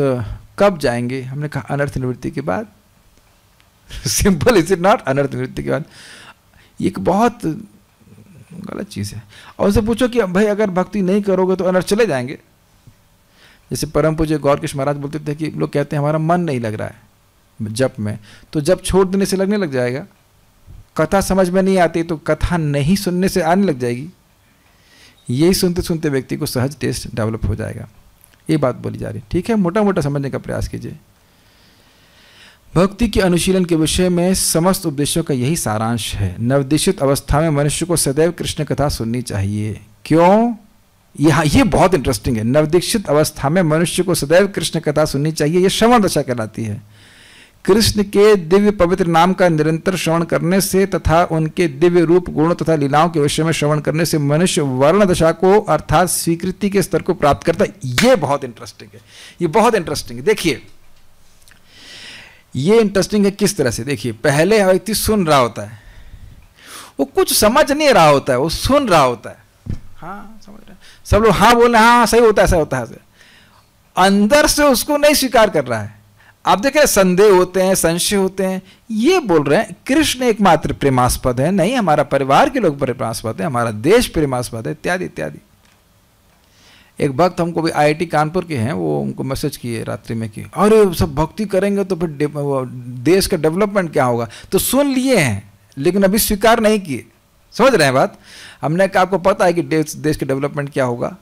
कब जाएँगे? हमने कहा अनर्थ निवृत्ति के बाद। सिंपल इज़ इट नॉट अनर्थ निवृत्ति के बाद। ये एक बहुत गलत चीज़ है। और उनसे पूछो कि भाई अगर भक्ति नहीं करोगे तो अनर्थ चले जाएँगे? जैसे परम पूज्य गौर कृष्ण महाराज बोलते थे कि लोग कहते हैं हमारा मन नहीं लग रहा है जप में तो जब छोड़ देने से लगने लग जाएगा। कथा समझ में नहीं आती तो कथा नहीं सुनने से आने लग जाएगी। यही सुनते सुनते व्यक्ति को सहज टेस्ट डेवलप हो जाएगा। ये बात बोली जा रही ठीक है मोटा मोटा समझने का प्रयास कीजिए। भक्ति के अनुशीलन के विषय में समस्त उपदेशों का यही सारांश है। नवदिशित अवस्था में मनुष्य को सदैव कृष्ण कथा सुननी चाहिए। क्यों? यह, ये बहुत इंटरेस्टिंग है। नवदीक्षित अवस्था में मनुष्य को सदैव कृष्ण कथा सुननी चाहिए यह श्रवण दशा कहलाती है। कृष्ण के दिव्य पवित्र नाम का निरंतर श्रवण करने से तथा उनके दिव्य रूप, गुणों तथा लीलाओं के विषय में श्रवण करने से मनुष्य वर्ण दशा को अर्थात स्वीकृति के स्तर को प्राप्त करता है। ये बहुत इंटरेस्टिंग है। ये बहुत इंटरेस्टिंग है। देखिए, ये इंटरेस्टिंग है किस तरह से? देखिए, पहले व्यक्ति सुन रहा होता है। वो कुछ समझ नहीं रहा होता है, वो सुन रहा होता है। हाँ समझ रहे सब लोग हाँ बोल रहे हाँ सही होता है ऐसा होता है। अंदर से उसको नहीं स्वीकार कर रहा है। आप देखें संदेह होते हैं, संशय होते हैं। ये बोल रहे हैं, कृष्ण एकमात्र प्रेमास्पद है, नहीं, हमारा परिवार के लोग प्रेमास्पद है, हमारा देश प्रेमास्पद है, इत्यादि इत्यादि। एक भक्त हमको भी आईआईटी कानपुर के हैं, वो उनको मैसेज किए रात्रि में कि, अरे, सब भक्ति करेंगे तो फिर देश का डेवलपमेंट क्या होगा? तो सुन लिए हैं, लेकिन अभी स्वीकार नहीं किए। समझ रहे हैं बात? हमने कहा, आपको पता है कि देश देश के डेवलपमेंट क्या होगा?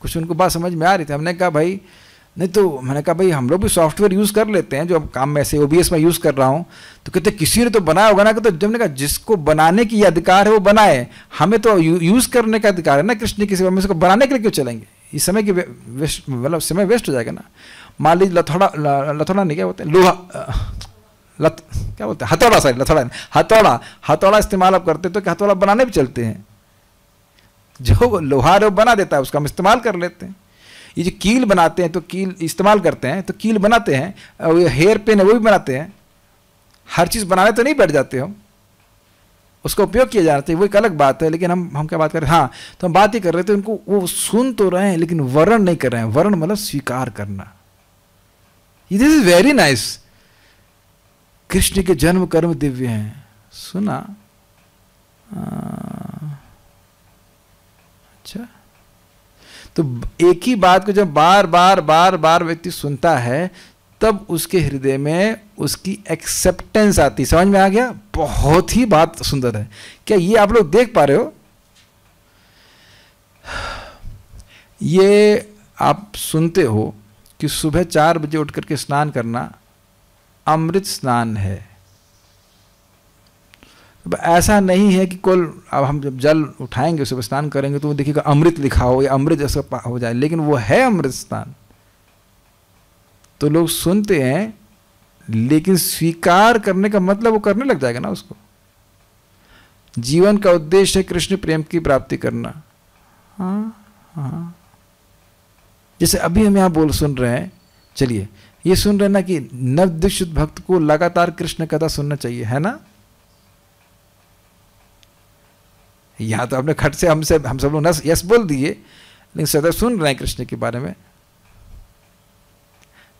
कुछ उनको बात समझ में आ रही थी। हमने कहा, भाई नहीं तो मैंने कहा, भाई, हम लोग भी सॉफ्टवेयर यूज़ कर लेते हैं, जो अब काम में ऐसे ओ में यूज़ कर रहा हूँ। तो कहते, किसी ने तो बनाया होगा ना? कि तो जब ने कहा, जिसको बनाने की अधिकार है, वो बनाए। हमें तो यूज़ करने का अधिकार है ना, कृष्ण की सेवा में उसको बनाने के लिए क्यों चलेंगे? इस समय की वेस्ट मतलब समय वेस्ट हो जाएगा ना। मान लीजिए लथौड़ा लथौड़ा नहीं, क्या बोलते हैं? लोहा लत क्या बोलते हैं? हथौड़ा सॉरी लथोड़ा हथौड़ा। हथौड़ा इस्तेमाल आप करते तो हथौड़ा बनाने भी चलते हैं? जो लोहार बना देता है, उसका हम इस्तेमाल कर लेते हैं। ये जो कील बनाते हैं तो कील इस्तेमाल करते हैं तो कील बनाते हैं, और हेयर पेन है, वो भी बनाते हैं। हर चीज़ बनाने तो नहीं बैठ जाते हम। उसका उपयोग किया जा रहा है वो एक अलग बात है, लेकिन हम हम क्या बात कर रहे हैं? हाँ तो हम बात ही कर रहे थे, उनको वो सुन तो रहे हैं, लेकिन वर्ण नहीं कर रहे हैं। वर्ण मतलब स्वीकार करना। This is very nice Krishna के जन्म कर्म दिव्य हैं। सुना? अच्छा तो एक ही बात को जब बार बार बार बार व्यक्ति सुनता है, तब उसके हृदय में उसकी एक्सेप्टेंस आती समझ में आ गया? बहुत ही बात सुंदर है। क्या ये आप लोग देख पा रहे हो? ये आप सुनते हो कि सुबह चार बजे उठ करके स्नान करना अमृत स्नान है। ऐसा नहीं है कि कुल, अब हम जब जल उठाएँगे, उसे स्नान करेंगे तो वो देखिएगा अमृत लिखा हो या अमृत जैसा हो जाए, लेकिन वो है अमृत स्नान। तो लोग सुनते हैं, लेकिन स्वीकार करने का मतलब वो करने लग जाएगा ना उसको। जीवन का उद्देश्य है कृष्ण प्रेम की प्राप्ति करना। हाँ हाँ। जैसे अभी हम यहाँ बोल सुन रहे हैं, चलिए, ये सुन रहे ना कि नवदीक्षित भक्त को लगातार कृष्ण कथा सुनना चाहिए, है ना? यहाँ तो आपने खट से हमसे, हम सब लोग नस यस बोल दिए, लेकिन सदा सुन रहे हैं कृष्ण के बारे में।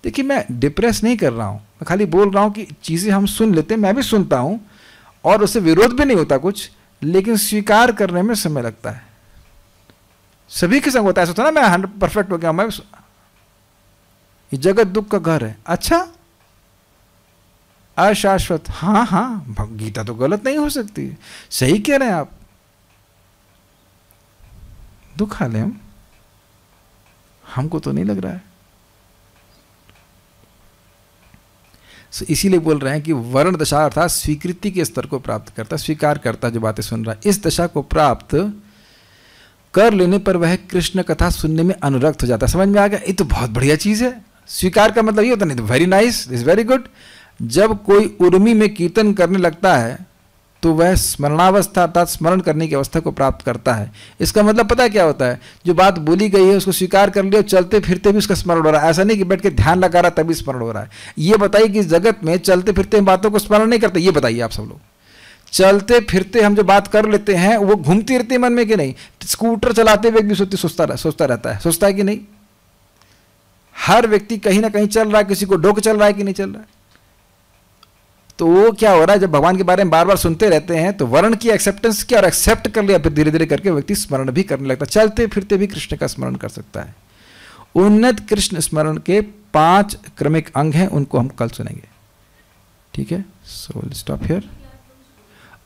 देखिए, मैं डिप्रेस नहीं कर रहा हूँ। मैं खाली बोल रहा हूँ कि चीज़ें हम सुन लेते हैं, मैं भी सुनता हूँ, और उससे विरोध भी नहीं होता कुछ, लेकिन स्वीकार करने में समय लगता है। सभी के संग होता है ऐसा होता ना, मैं हंड्रेड परफेक्ट हो गया मैं ये जगत दुख का घर है। अच्छा? अशाश्वत। हाँ हाँ गीता तो गलत नहीं हो सकती। सही कह रहे हैं आप। दुख हाले हम? हमको तो नहीं लग रहा है। So, इसीलिए बोल रहे हैं कि वर्ण दशा अर्थात स्वीकृति के स्तर को प्राप्त करता स्वीकार करता जो बातें सुन रहा है। इस दशा को प्राप्त कर लेने पर वह कृष्ण कथा सुनने में अनुरक्त हो जाता समझ में आ गया? ये तो बहुत बढ़िया चीज़ है। स्वीकार का मतलब ये होता नहीं तो very nice is very good जब कोई उर्मी में कीर्तन करने लगता है तो वह स्मरणावस्था अर्थात स्मरण करने की अवस्था को प्राप्त करता है। इसका मतलब पता क्या होता है? जो बात बोली गई है उसको स्वीकार कर लिया चलते फिरते भी उसका स्मरण हो रहा है। ऐसा नहीं कि बैठ के ध्यान लगा रहा तभी स्मरण हो रहा है। ये बताइए कि जगत में चलते फिरते बातों को स्मरण नहीं करते? ये बताइए आप सब लोग। चलते फिरते हम जो बात कर लेते हैं वो घूमती रहती है मन में कि नहीं? स्कूटर चलाते हुए भी सोचती सोचता रह, सोचता रहता है। सोचता है कि नहीं? हर व्यक्ति कहीं ना कहीं चल रहा है किसी को डोक चल रहा है कि नहीं चल रहा है? तो वो क्या हो रहा है, जब भगवान के बारे में बार बार सुनते रहते हैं तो वर्ण की एक्सेप्टेंस किया और एक्सेप्ट कर लिया, फिर धीरे धीरे करके व्यक्ति स्मरण भी करने लगता है। चलते फिरते भी कृष्ण का स्मरण कर सकता है। उन्नत कृष्ण स्मरण के पाँच क्रमिक अंग हैं, उनको हम कल सुनेंगे। ठीक है? सो स्टॉप हियर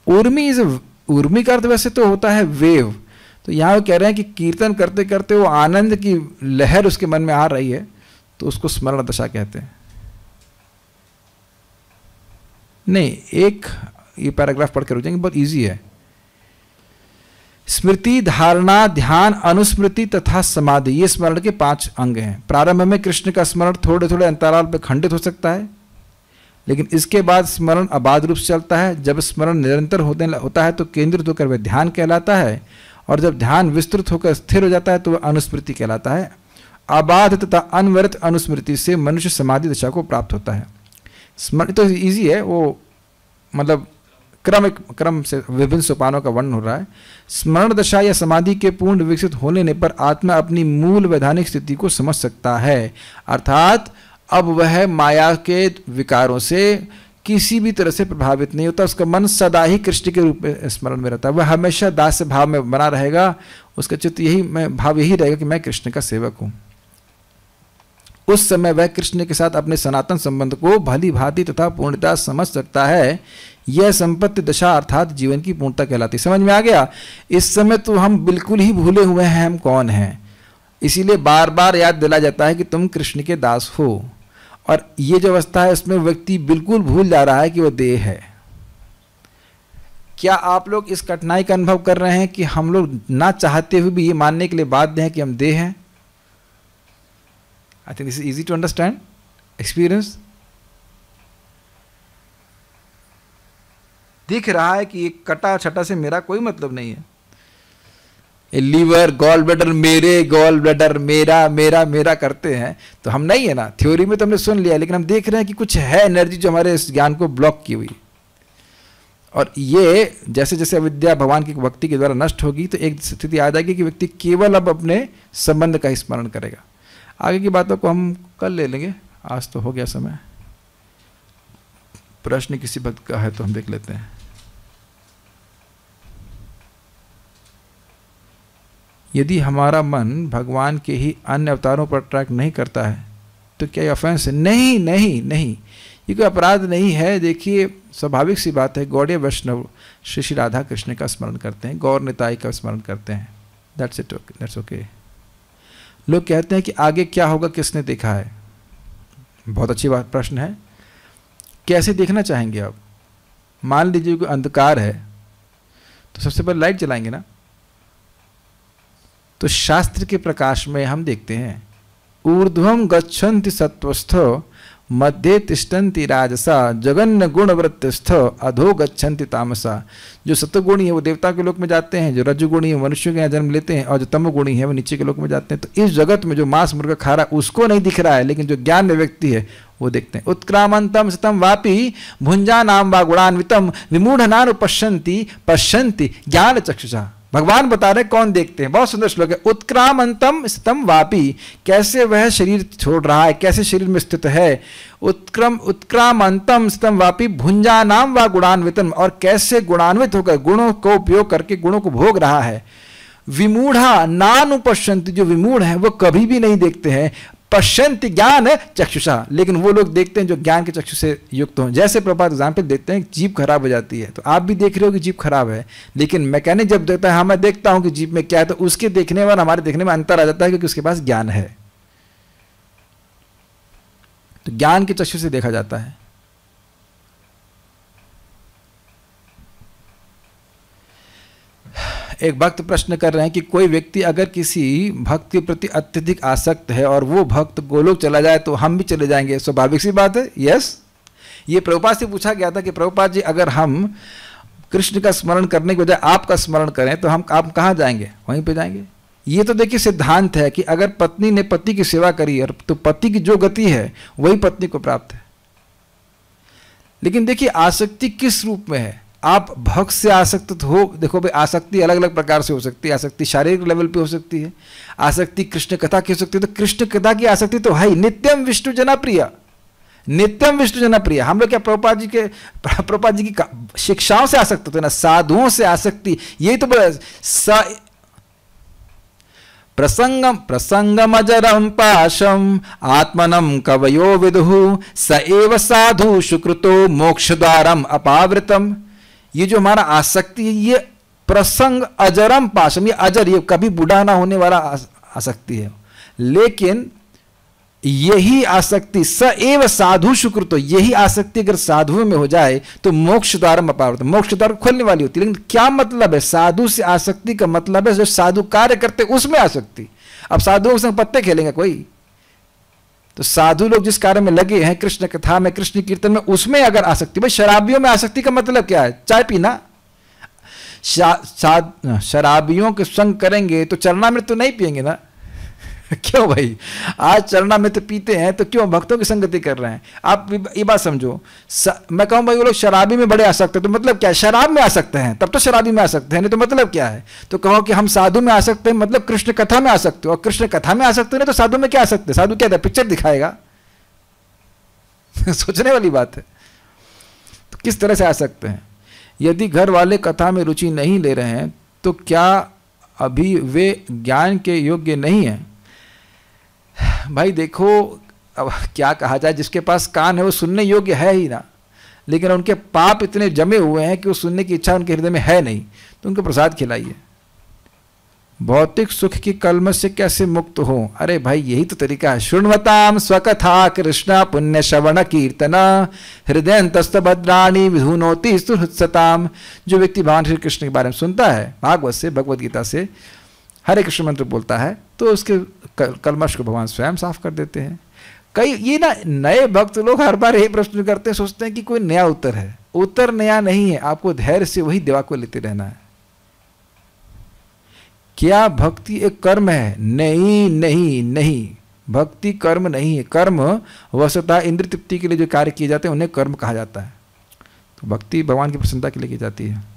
उर्मी इज़ उर्मी का अर्थ वैसे तो होता है वेव। तो यहाँ वो कह रहे हैं कि कीर्तन करते करते वो आनंद की लहर उसके मन में आ रही है तो उसको स्मरण दशा कहते हैं। नहीं, एक ये पैराग्राफ पढ़ कर हो जाएँगे, बहुत इजी है। स्मृति, धारणा, ध्यान, अनुस्मृति तथा समाधि, ये स्मरण के पाँच अंग हैं। प्रारंभ में कृष्ण का स्मरण थोड़े थोड़े अंतराल पर खंडित हो सकता है, लेकिन इसके बाद स्मरण अबाध रूप से चलता है। जब स्मरण निरंतर होने होता है तो केंद्रित होकर वह ध्यान कहलाता है, और जब ध्यान विस्तृत होकर स्थिर हो जाता है तो वह अनुस्मृति कहलाता है। अबाध तथा अनवरत अनुस्मृति से मनुष्य समाधि दशा को प्राप्त होता है। स्मरण तो ईजी है, वो मतलब क्रम क्रम से विभिन्न सोपानों का वर्णन हो रहा है। स्मरण दशा या समाधि के पूर्ण विकसित होने ने पर आत्मा अपनी मूल वैधानिक स्थिति को समझ सकता है। अर्थात, अब वह माया के विकारों से किसी भी तरह से प्रभावित नहीं होता, उसका मन सदा ही कृष्ण के रूप में स्मरण में रहता है। वह हमेशा दास भाव में बना रहेगा, उसका चित्त यही, मैं, भाव यही रहेगा कि मैं कृष्ण का सेवक हूँ। उस समय वह कृष्ण के साथ अपने सनातन संबंध को भली भांति तथा पूर्णता समझ सकता है। यह संपत्ति दशा अर्थात जीवन की पूर्णता कहलाती समझ में आ गया? इस समय तो हम बिल्कुल ही भूले हुए हैं, हम कौन हैं? इसीलिए बार बार याद दिला जाता है कि तुम कृष्ण के दास हो। और ये जो अवस्था है, उसमें व्यक्ति बिल्कुल भूल जा रहा है कि वह देह है। क्या आप लोग इस कठिनाई का अनुभव कर रहे हैं कि हम लोग ना चाहते हुए भी ये मानने के लिए बाध्य हैं कि हम देह हैं? I think this is easy to understand experience दिख रहा है कि एक कटा छटा से मेरा कोई मतलब नहीं है। लीवर गॉल ब्लडर मेरे गॉल ब्लडर मेरा मेरा मेरा करते हैं। तो हम नहीं है ना। थ्योरी में तो हमने सुन लिया लेकिन हम देख रहे हैं कि कुछ है एनर्जी जो हमारे इस ज्ञान को ब्लॉक की हुई। और ये जैसे जैसे अविद्या भगवान की भक्ति के द्वारा नष्ट होगी तो एक स्थिति आ जाएगी कि व्यक्ति केवल अब अपने संबंध का स्मरण करेगा। आगे की बातों को हम कल ले लेंगे। आज तो हो गया समय। प्रश्न किसी भक्त का है तो हम देख लेते हैं। यदि हमारा मन भगवान के ही अन्य अवतारों पर अट्रैक्ट नहीं करता है तो क्या ये ऑफेंस है? नहीं नहीं नहीं। ये कोई अपराध नहीं है। देखिए, स्वाभाविक सी बात है, गौड़े वैष्णव श्री श्री राधा कृष्ण का स्मरण करते हैं, गौर निताई का स्मरण करते हैं। That's it okay that's okay लोग कहते हैं कि आगे क्या होगा, किसने देखा है? बहुत अच्छी बात, प्रश्न है। कैसे देखना चाहेंगे आप? मान लीजिए कोई अंधकार है तो सबसे पहले लाइट जलाएँगे ना। तो शास्त्र के प्रकाश में हम देखते हैं ऊर्ध्वम गच्छन्ति सत्वस्थ मध्य तिष्ठन्ति राजसा जगन्न गुण वृत्तस्थ अधो गच्छन्ति तामसा। जो सतगुणी है, वो देवता के लोक में जाते हैं, जो रजगुणी है मनुष्य के यहाँ जन्म लेते हैं, और जो तमगुणी है, वो नीचे के लोक में जाते हैं। तो इस जगत में जो मांस, मुर्गा खा रहा है उसको नहीं दिख रहा है, लेकिन जो ज्ञान व्यक्ति है, वो देखते हैं। उत्क्रामंतम सतम वापी भुंजा नाम व गुणान्वितम विमूढ़ नान पश्यंती पश्यंती ज्ञान चक्षुषा भगवान बता रहे कौन देखते हैं? बहुत सुंदर श्लोक है। उत्क्रामंतम स्तम वापी। कैसे वह शरीर छोड़ रहा है? कैसे शरीर में स्थित है? उत्क्रम उत्क्रामंतम स्तम वापी। भुंजा नाम व गुणान्वितम और कैसे गुणान्वित होकर, गुणों को उपयोग करके, गुणों को भोग रहा है? विमूढ़ा नानुपश्यंत जो विमूढ़ है, वो कभी भी नहीं देखते हैं। पश्यंत ज्ञान चक्षुषा। लेकिन वो लोग देखते हैं जो ज्ञान के चक्षु से युक्त हों। जैसे प्रभात एग्ज़ाम्पल देखते हैं जीप खराब हो जाती है तो आप भी देख रहे हो कि जीप खराब है। लेकिन मैकेनिक जब देखता है हाँ मैं देखता हूँ कि जीप में क्या है तो उसके देखने और हमारे देखने में अंतर आ जाता है क्योंकि उसके पास ज्ञान है। तो ज्ञान के चक्षु से देखा जाता है। एक भक्त प्रश्न कर रहे हैं कि कोई व्यक्ति अगर किसी भक्त के प्रति अत्यधिक आसक्त है और वो भक्त गोलोक चला जाए तो हम भी चले जाएँगे। स्वाभाविक सी बात है। यस ये प्रभुपाद से पूछा गया था कि प्रभुपाद जी, अगर हम कृष्ण का स्मरण करने के बजाय आपका स्मरण करें तो हम, आप कहाँ जाएँगे? वहीं पे जाएँगे। ये तो देखिए सिद्धांत है कि अगर पत्नी ने पति की सेवा करी और तो पति की जो गति है, वही पत्नी को प्राप्त है। लेकिन देखिए, आसक्ति किस रूप में है? आप भक्त से आसक्त हो, देखो भाई, आसक्ति अलग अलग प्रकार से हो सकती है, आसक्ति शारीरिक लेवल पे हो सकती है, आसक्ति कृष्ण कथा की हो सकती है तो कृष्ण कथा की आसक्ति तो है नित्यम विष्णु जनप्रिय, नित्यम विष्णु जनप्रिय। हम लोग क्या प्रभुपा जी के प्रभुपा जी की शिक्षाओं से आसक्त होते ना, साधुओं से आसक्ति, यही तो प्रसंगम प्रसंगम अजरम पाशम, आत्मनम कवयो विदु, स एव साधु सुकृतो मोक्ष द्वारम अपावृतम। ये जो हमारा आसक्ति है, ये प्रसंग अजरम पाशम, ये अजर, ये कभी बूढ़ा ना होने वाला आसक्ति है। लेकिन यही आसक्ति स एव साधु शुक्र तो यही आसक्ति अगर साधुओं में हो जाए तो मोक्ष द्वार अपावृत। मोक्ष द्वार खोलने वाली होती लेकिन क्या मतलब है? साधु से आसक्ति का मतलब है, जो साधु कार्य करते, उसमें आसक्ति। अब साधुओं के संग पत्ते खेलेंगे कोई? तो साधु लोग जिस कार्य में लगे हैं, कृष्ण कथा में, कृष्ण कीर्तन में, उसमें अगर आसक्ति, भाई शराबियों में आसक्ति का मतलब क्या है? चाय पीना। शराबियों के संग करेंगे तो चरणामृत तो नहीं पियेंगे ना। क्यों भाई? आज चरणा में तो पीते हैं तो क्यों भक्तों की संगति कर रहे हैं? आप ये बात समझो। स, मैं कहूँ भाई वो लोग शराबी में बड़े आ सकते हैं तो मतलब क्या? शराब में आ सकते हैं। तब तो शराबी में आ सकते हैं नहीं तो मतलब क्या है? तो कहो कि हम साधु में आ सकते हैं मतलब कृष्ण कथा में आ सकते हो। और कृष्ण कथा में आ सकते हैं तो साधु में क्या आ सकते साधु क्या था? पिक्चर दिखाएगा। सोचने वाली बात है। तो किस तरह से आ सकते हैं? यदि घर वाले कथा में रुचि नहीं ले रहे हैं तो क्या अभी वे ज्ञान के योग्य नहीं हैं? भाई देखो, अब क्या कहा जाए, जिसके पास कान है, वो सुनने योग्य है ही ना। लेकिन उनके पाप इतने जमे हुए हैं कि वो सुनने की इच्छा उनके हृदय में है नहीं। तो उनको प्रसाद खिलाइए। भौतिक सुख की कलम से कैसे मुक्त हो? अरे भाई, यही तो तरीका है। शुणवताम स्वकथा कृष्ण पुण्य श्रवण कीर्तन। हृदय भद्राणी विधुनोति स्तुत्सताम जो व्यक्ति भगवान श्री कृष्ण के बारे में सुनता है, भागवत से, भगवत गीता से हरे कृष्ण मंत्र बोलता है तो उसके कलमश को भगवान स्वयं साफ़ कर देते हैं। कई, ये ना, नए भक्त लोग हर बार यही प्रश्न करते हैं, सोचते हैं कि कोई नया उत्तर है। उत्तर नया नहीं है, आपको धैर्य से वही देवा को लेते रहना है। क्या भक्ति एक कर्म है? नहीं नहीं नहीं। भक्ति कर्म नहीं है। कर्म वसता इंद्र तृप्ति के लिए जो कार्य किए जाते हैं, उन्हें कर्म कहा जाता है। तो भक्ति भगवान की प्रसन्नता के लिए की जाती है।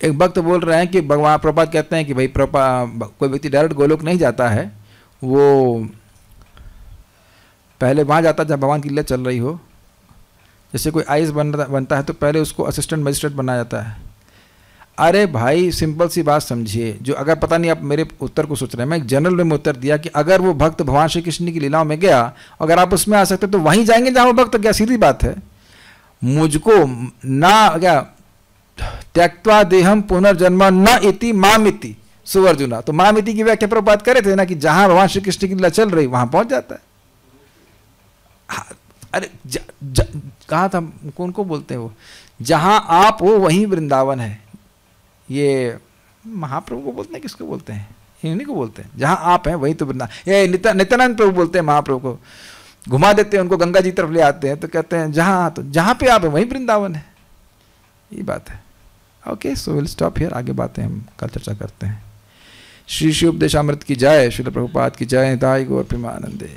एक भक्त बोल रहे हैं कि भगवान प्रपात कहते हैं कि भाई प्रपा कोई व्यक्ति डायरेक्ट गोलोक नहीं जाता है, वो पहले वहाँ जाता जहाँ भगवान की लीला चल रही हो। जैसे कोई आइस बन बनता है तो पहले उसको असिस्टेंट मजिस्ट्रेट बनाया जाता है। अरे भाई सिंपल सी बात समझिए, जो अगर पता नहीं आप मेरे उत्तर को सोच रहे हैं, मैं एक जनरल में उत्तर दिया कि अगर वो भक्त भगवान श्री कृष्ण की लीलाओं में गया, अगर आप उसमें आ सकते तो वहीं जाएँगे जहाँ वो भक्त गया, सीधी बात है। मुझको ना, क्या त्यक्वा देहम पुनर्जन्म न इति मामिति सुवर्जुना। तो मामिति की व्याख्या पर बात करे थे ना कि जहाँ भगवान श्री कृष्ण की लीला चल रही वहाँ पहुँच जाता है। हाँ, अरे कहा था कौन को बोलते हैं वो? जहाँ आप हो वहीं वृंदावन है। ये महाप्रभु को बोलते हैं किसको बोलते हैं? इन्हीं को बोलते हैं। जहाँ आप हैं वहीं तो वृंदावन। ये नित्यानंद प्रभु बोलते हैं महाप्रभु को। घुमा देते हैं उनको गंगा जी तरफ़ ले आते हैं तो कहते हैं जहाँ तो जहाँ पे आप है वहीं वृंदावन है। ये बात है। Okay so will stop here आगे बातें हम कल चर्चा करते हैं। श्री शिव उपदेशामृत की जय श्री प्रभुपाद की जय, दाई गौर प्रेमानंदे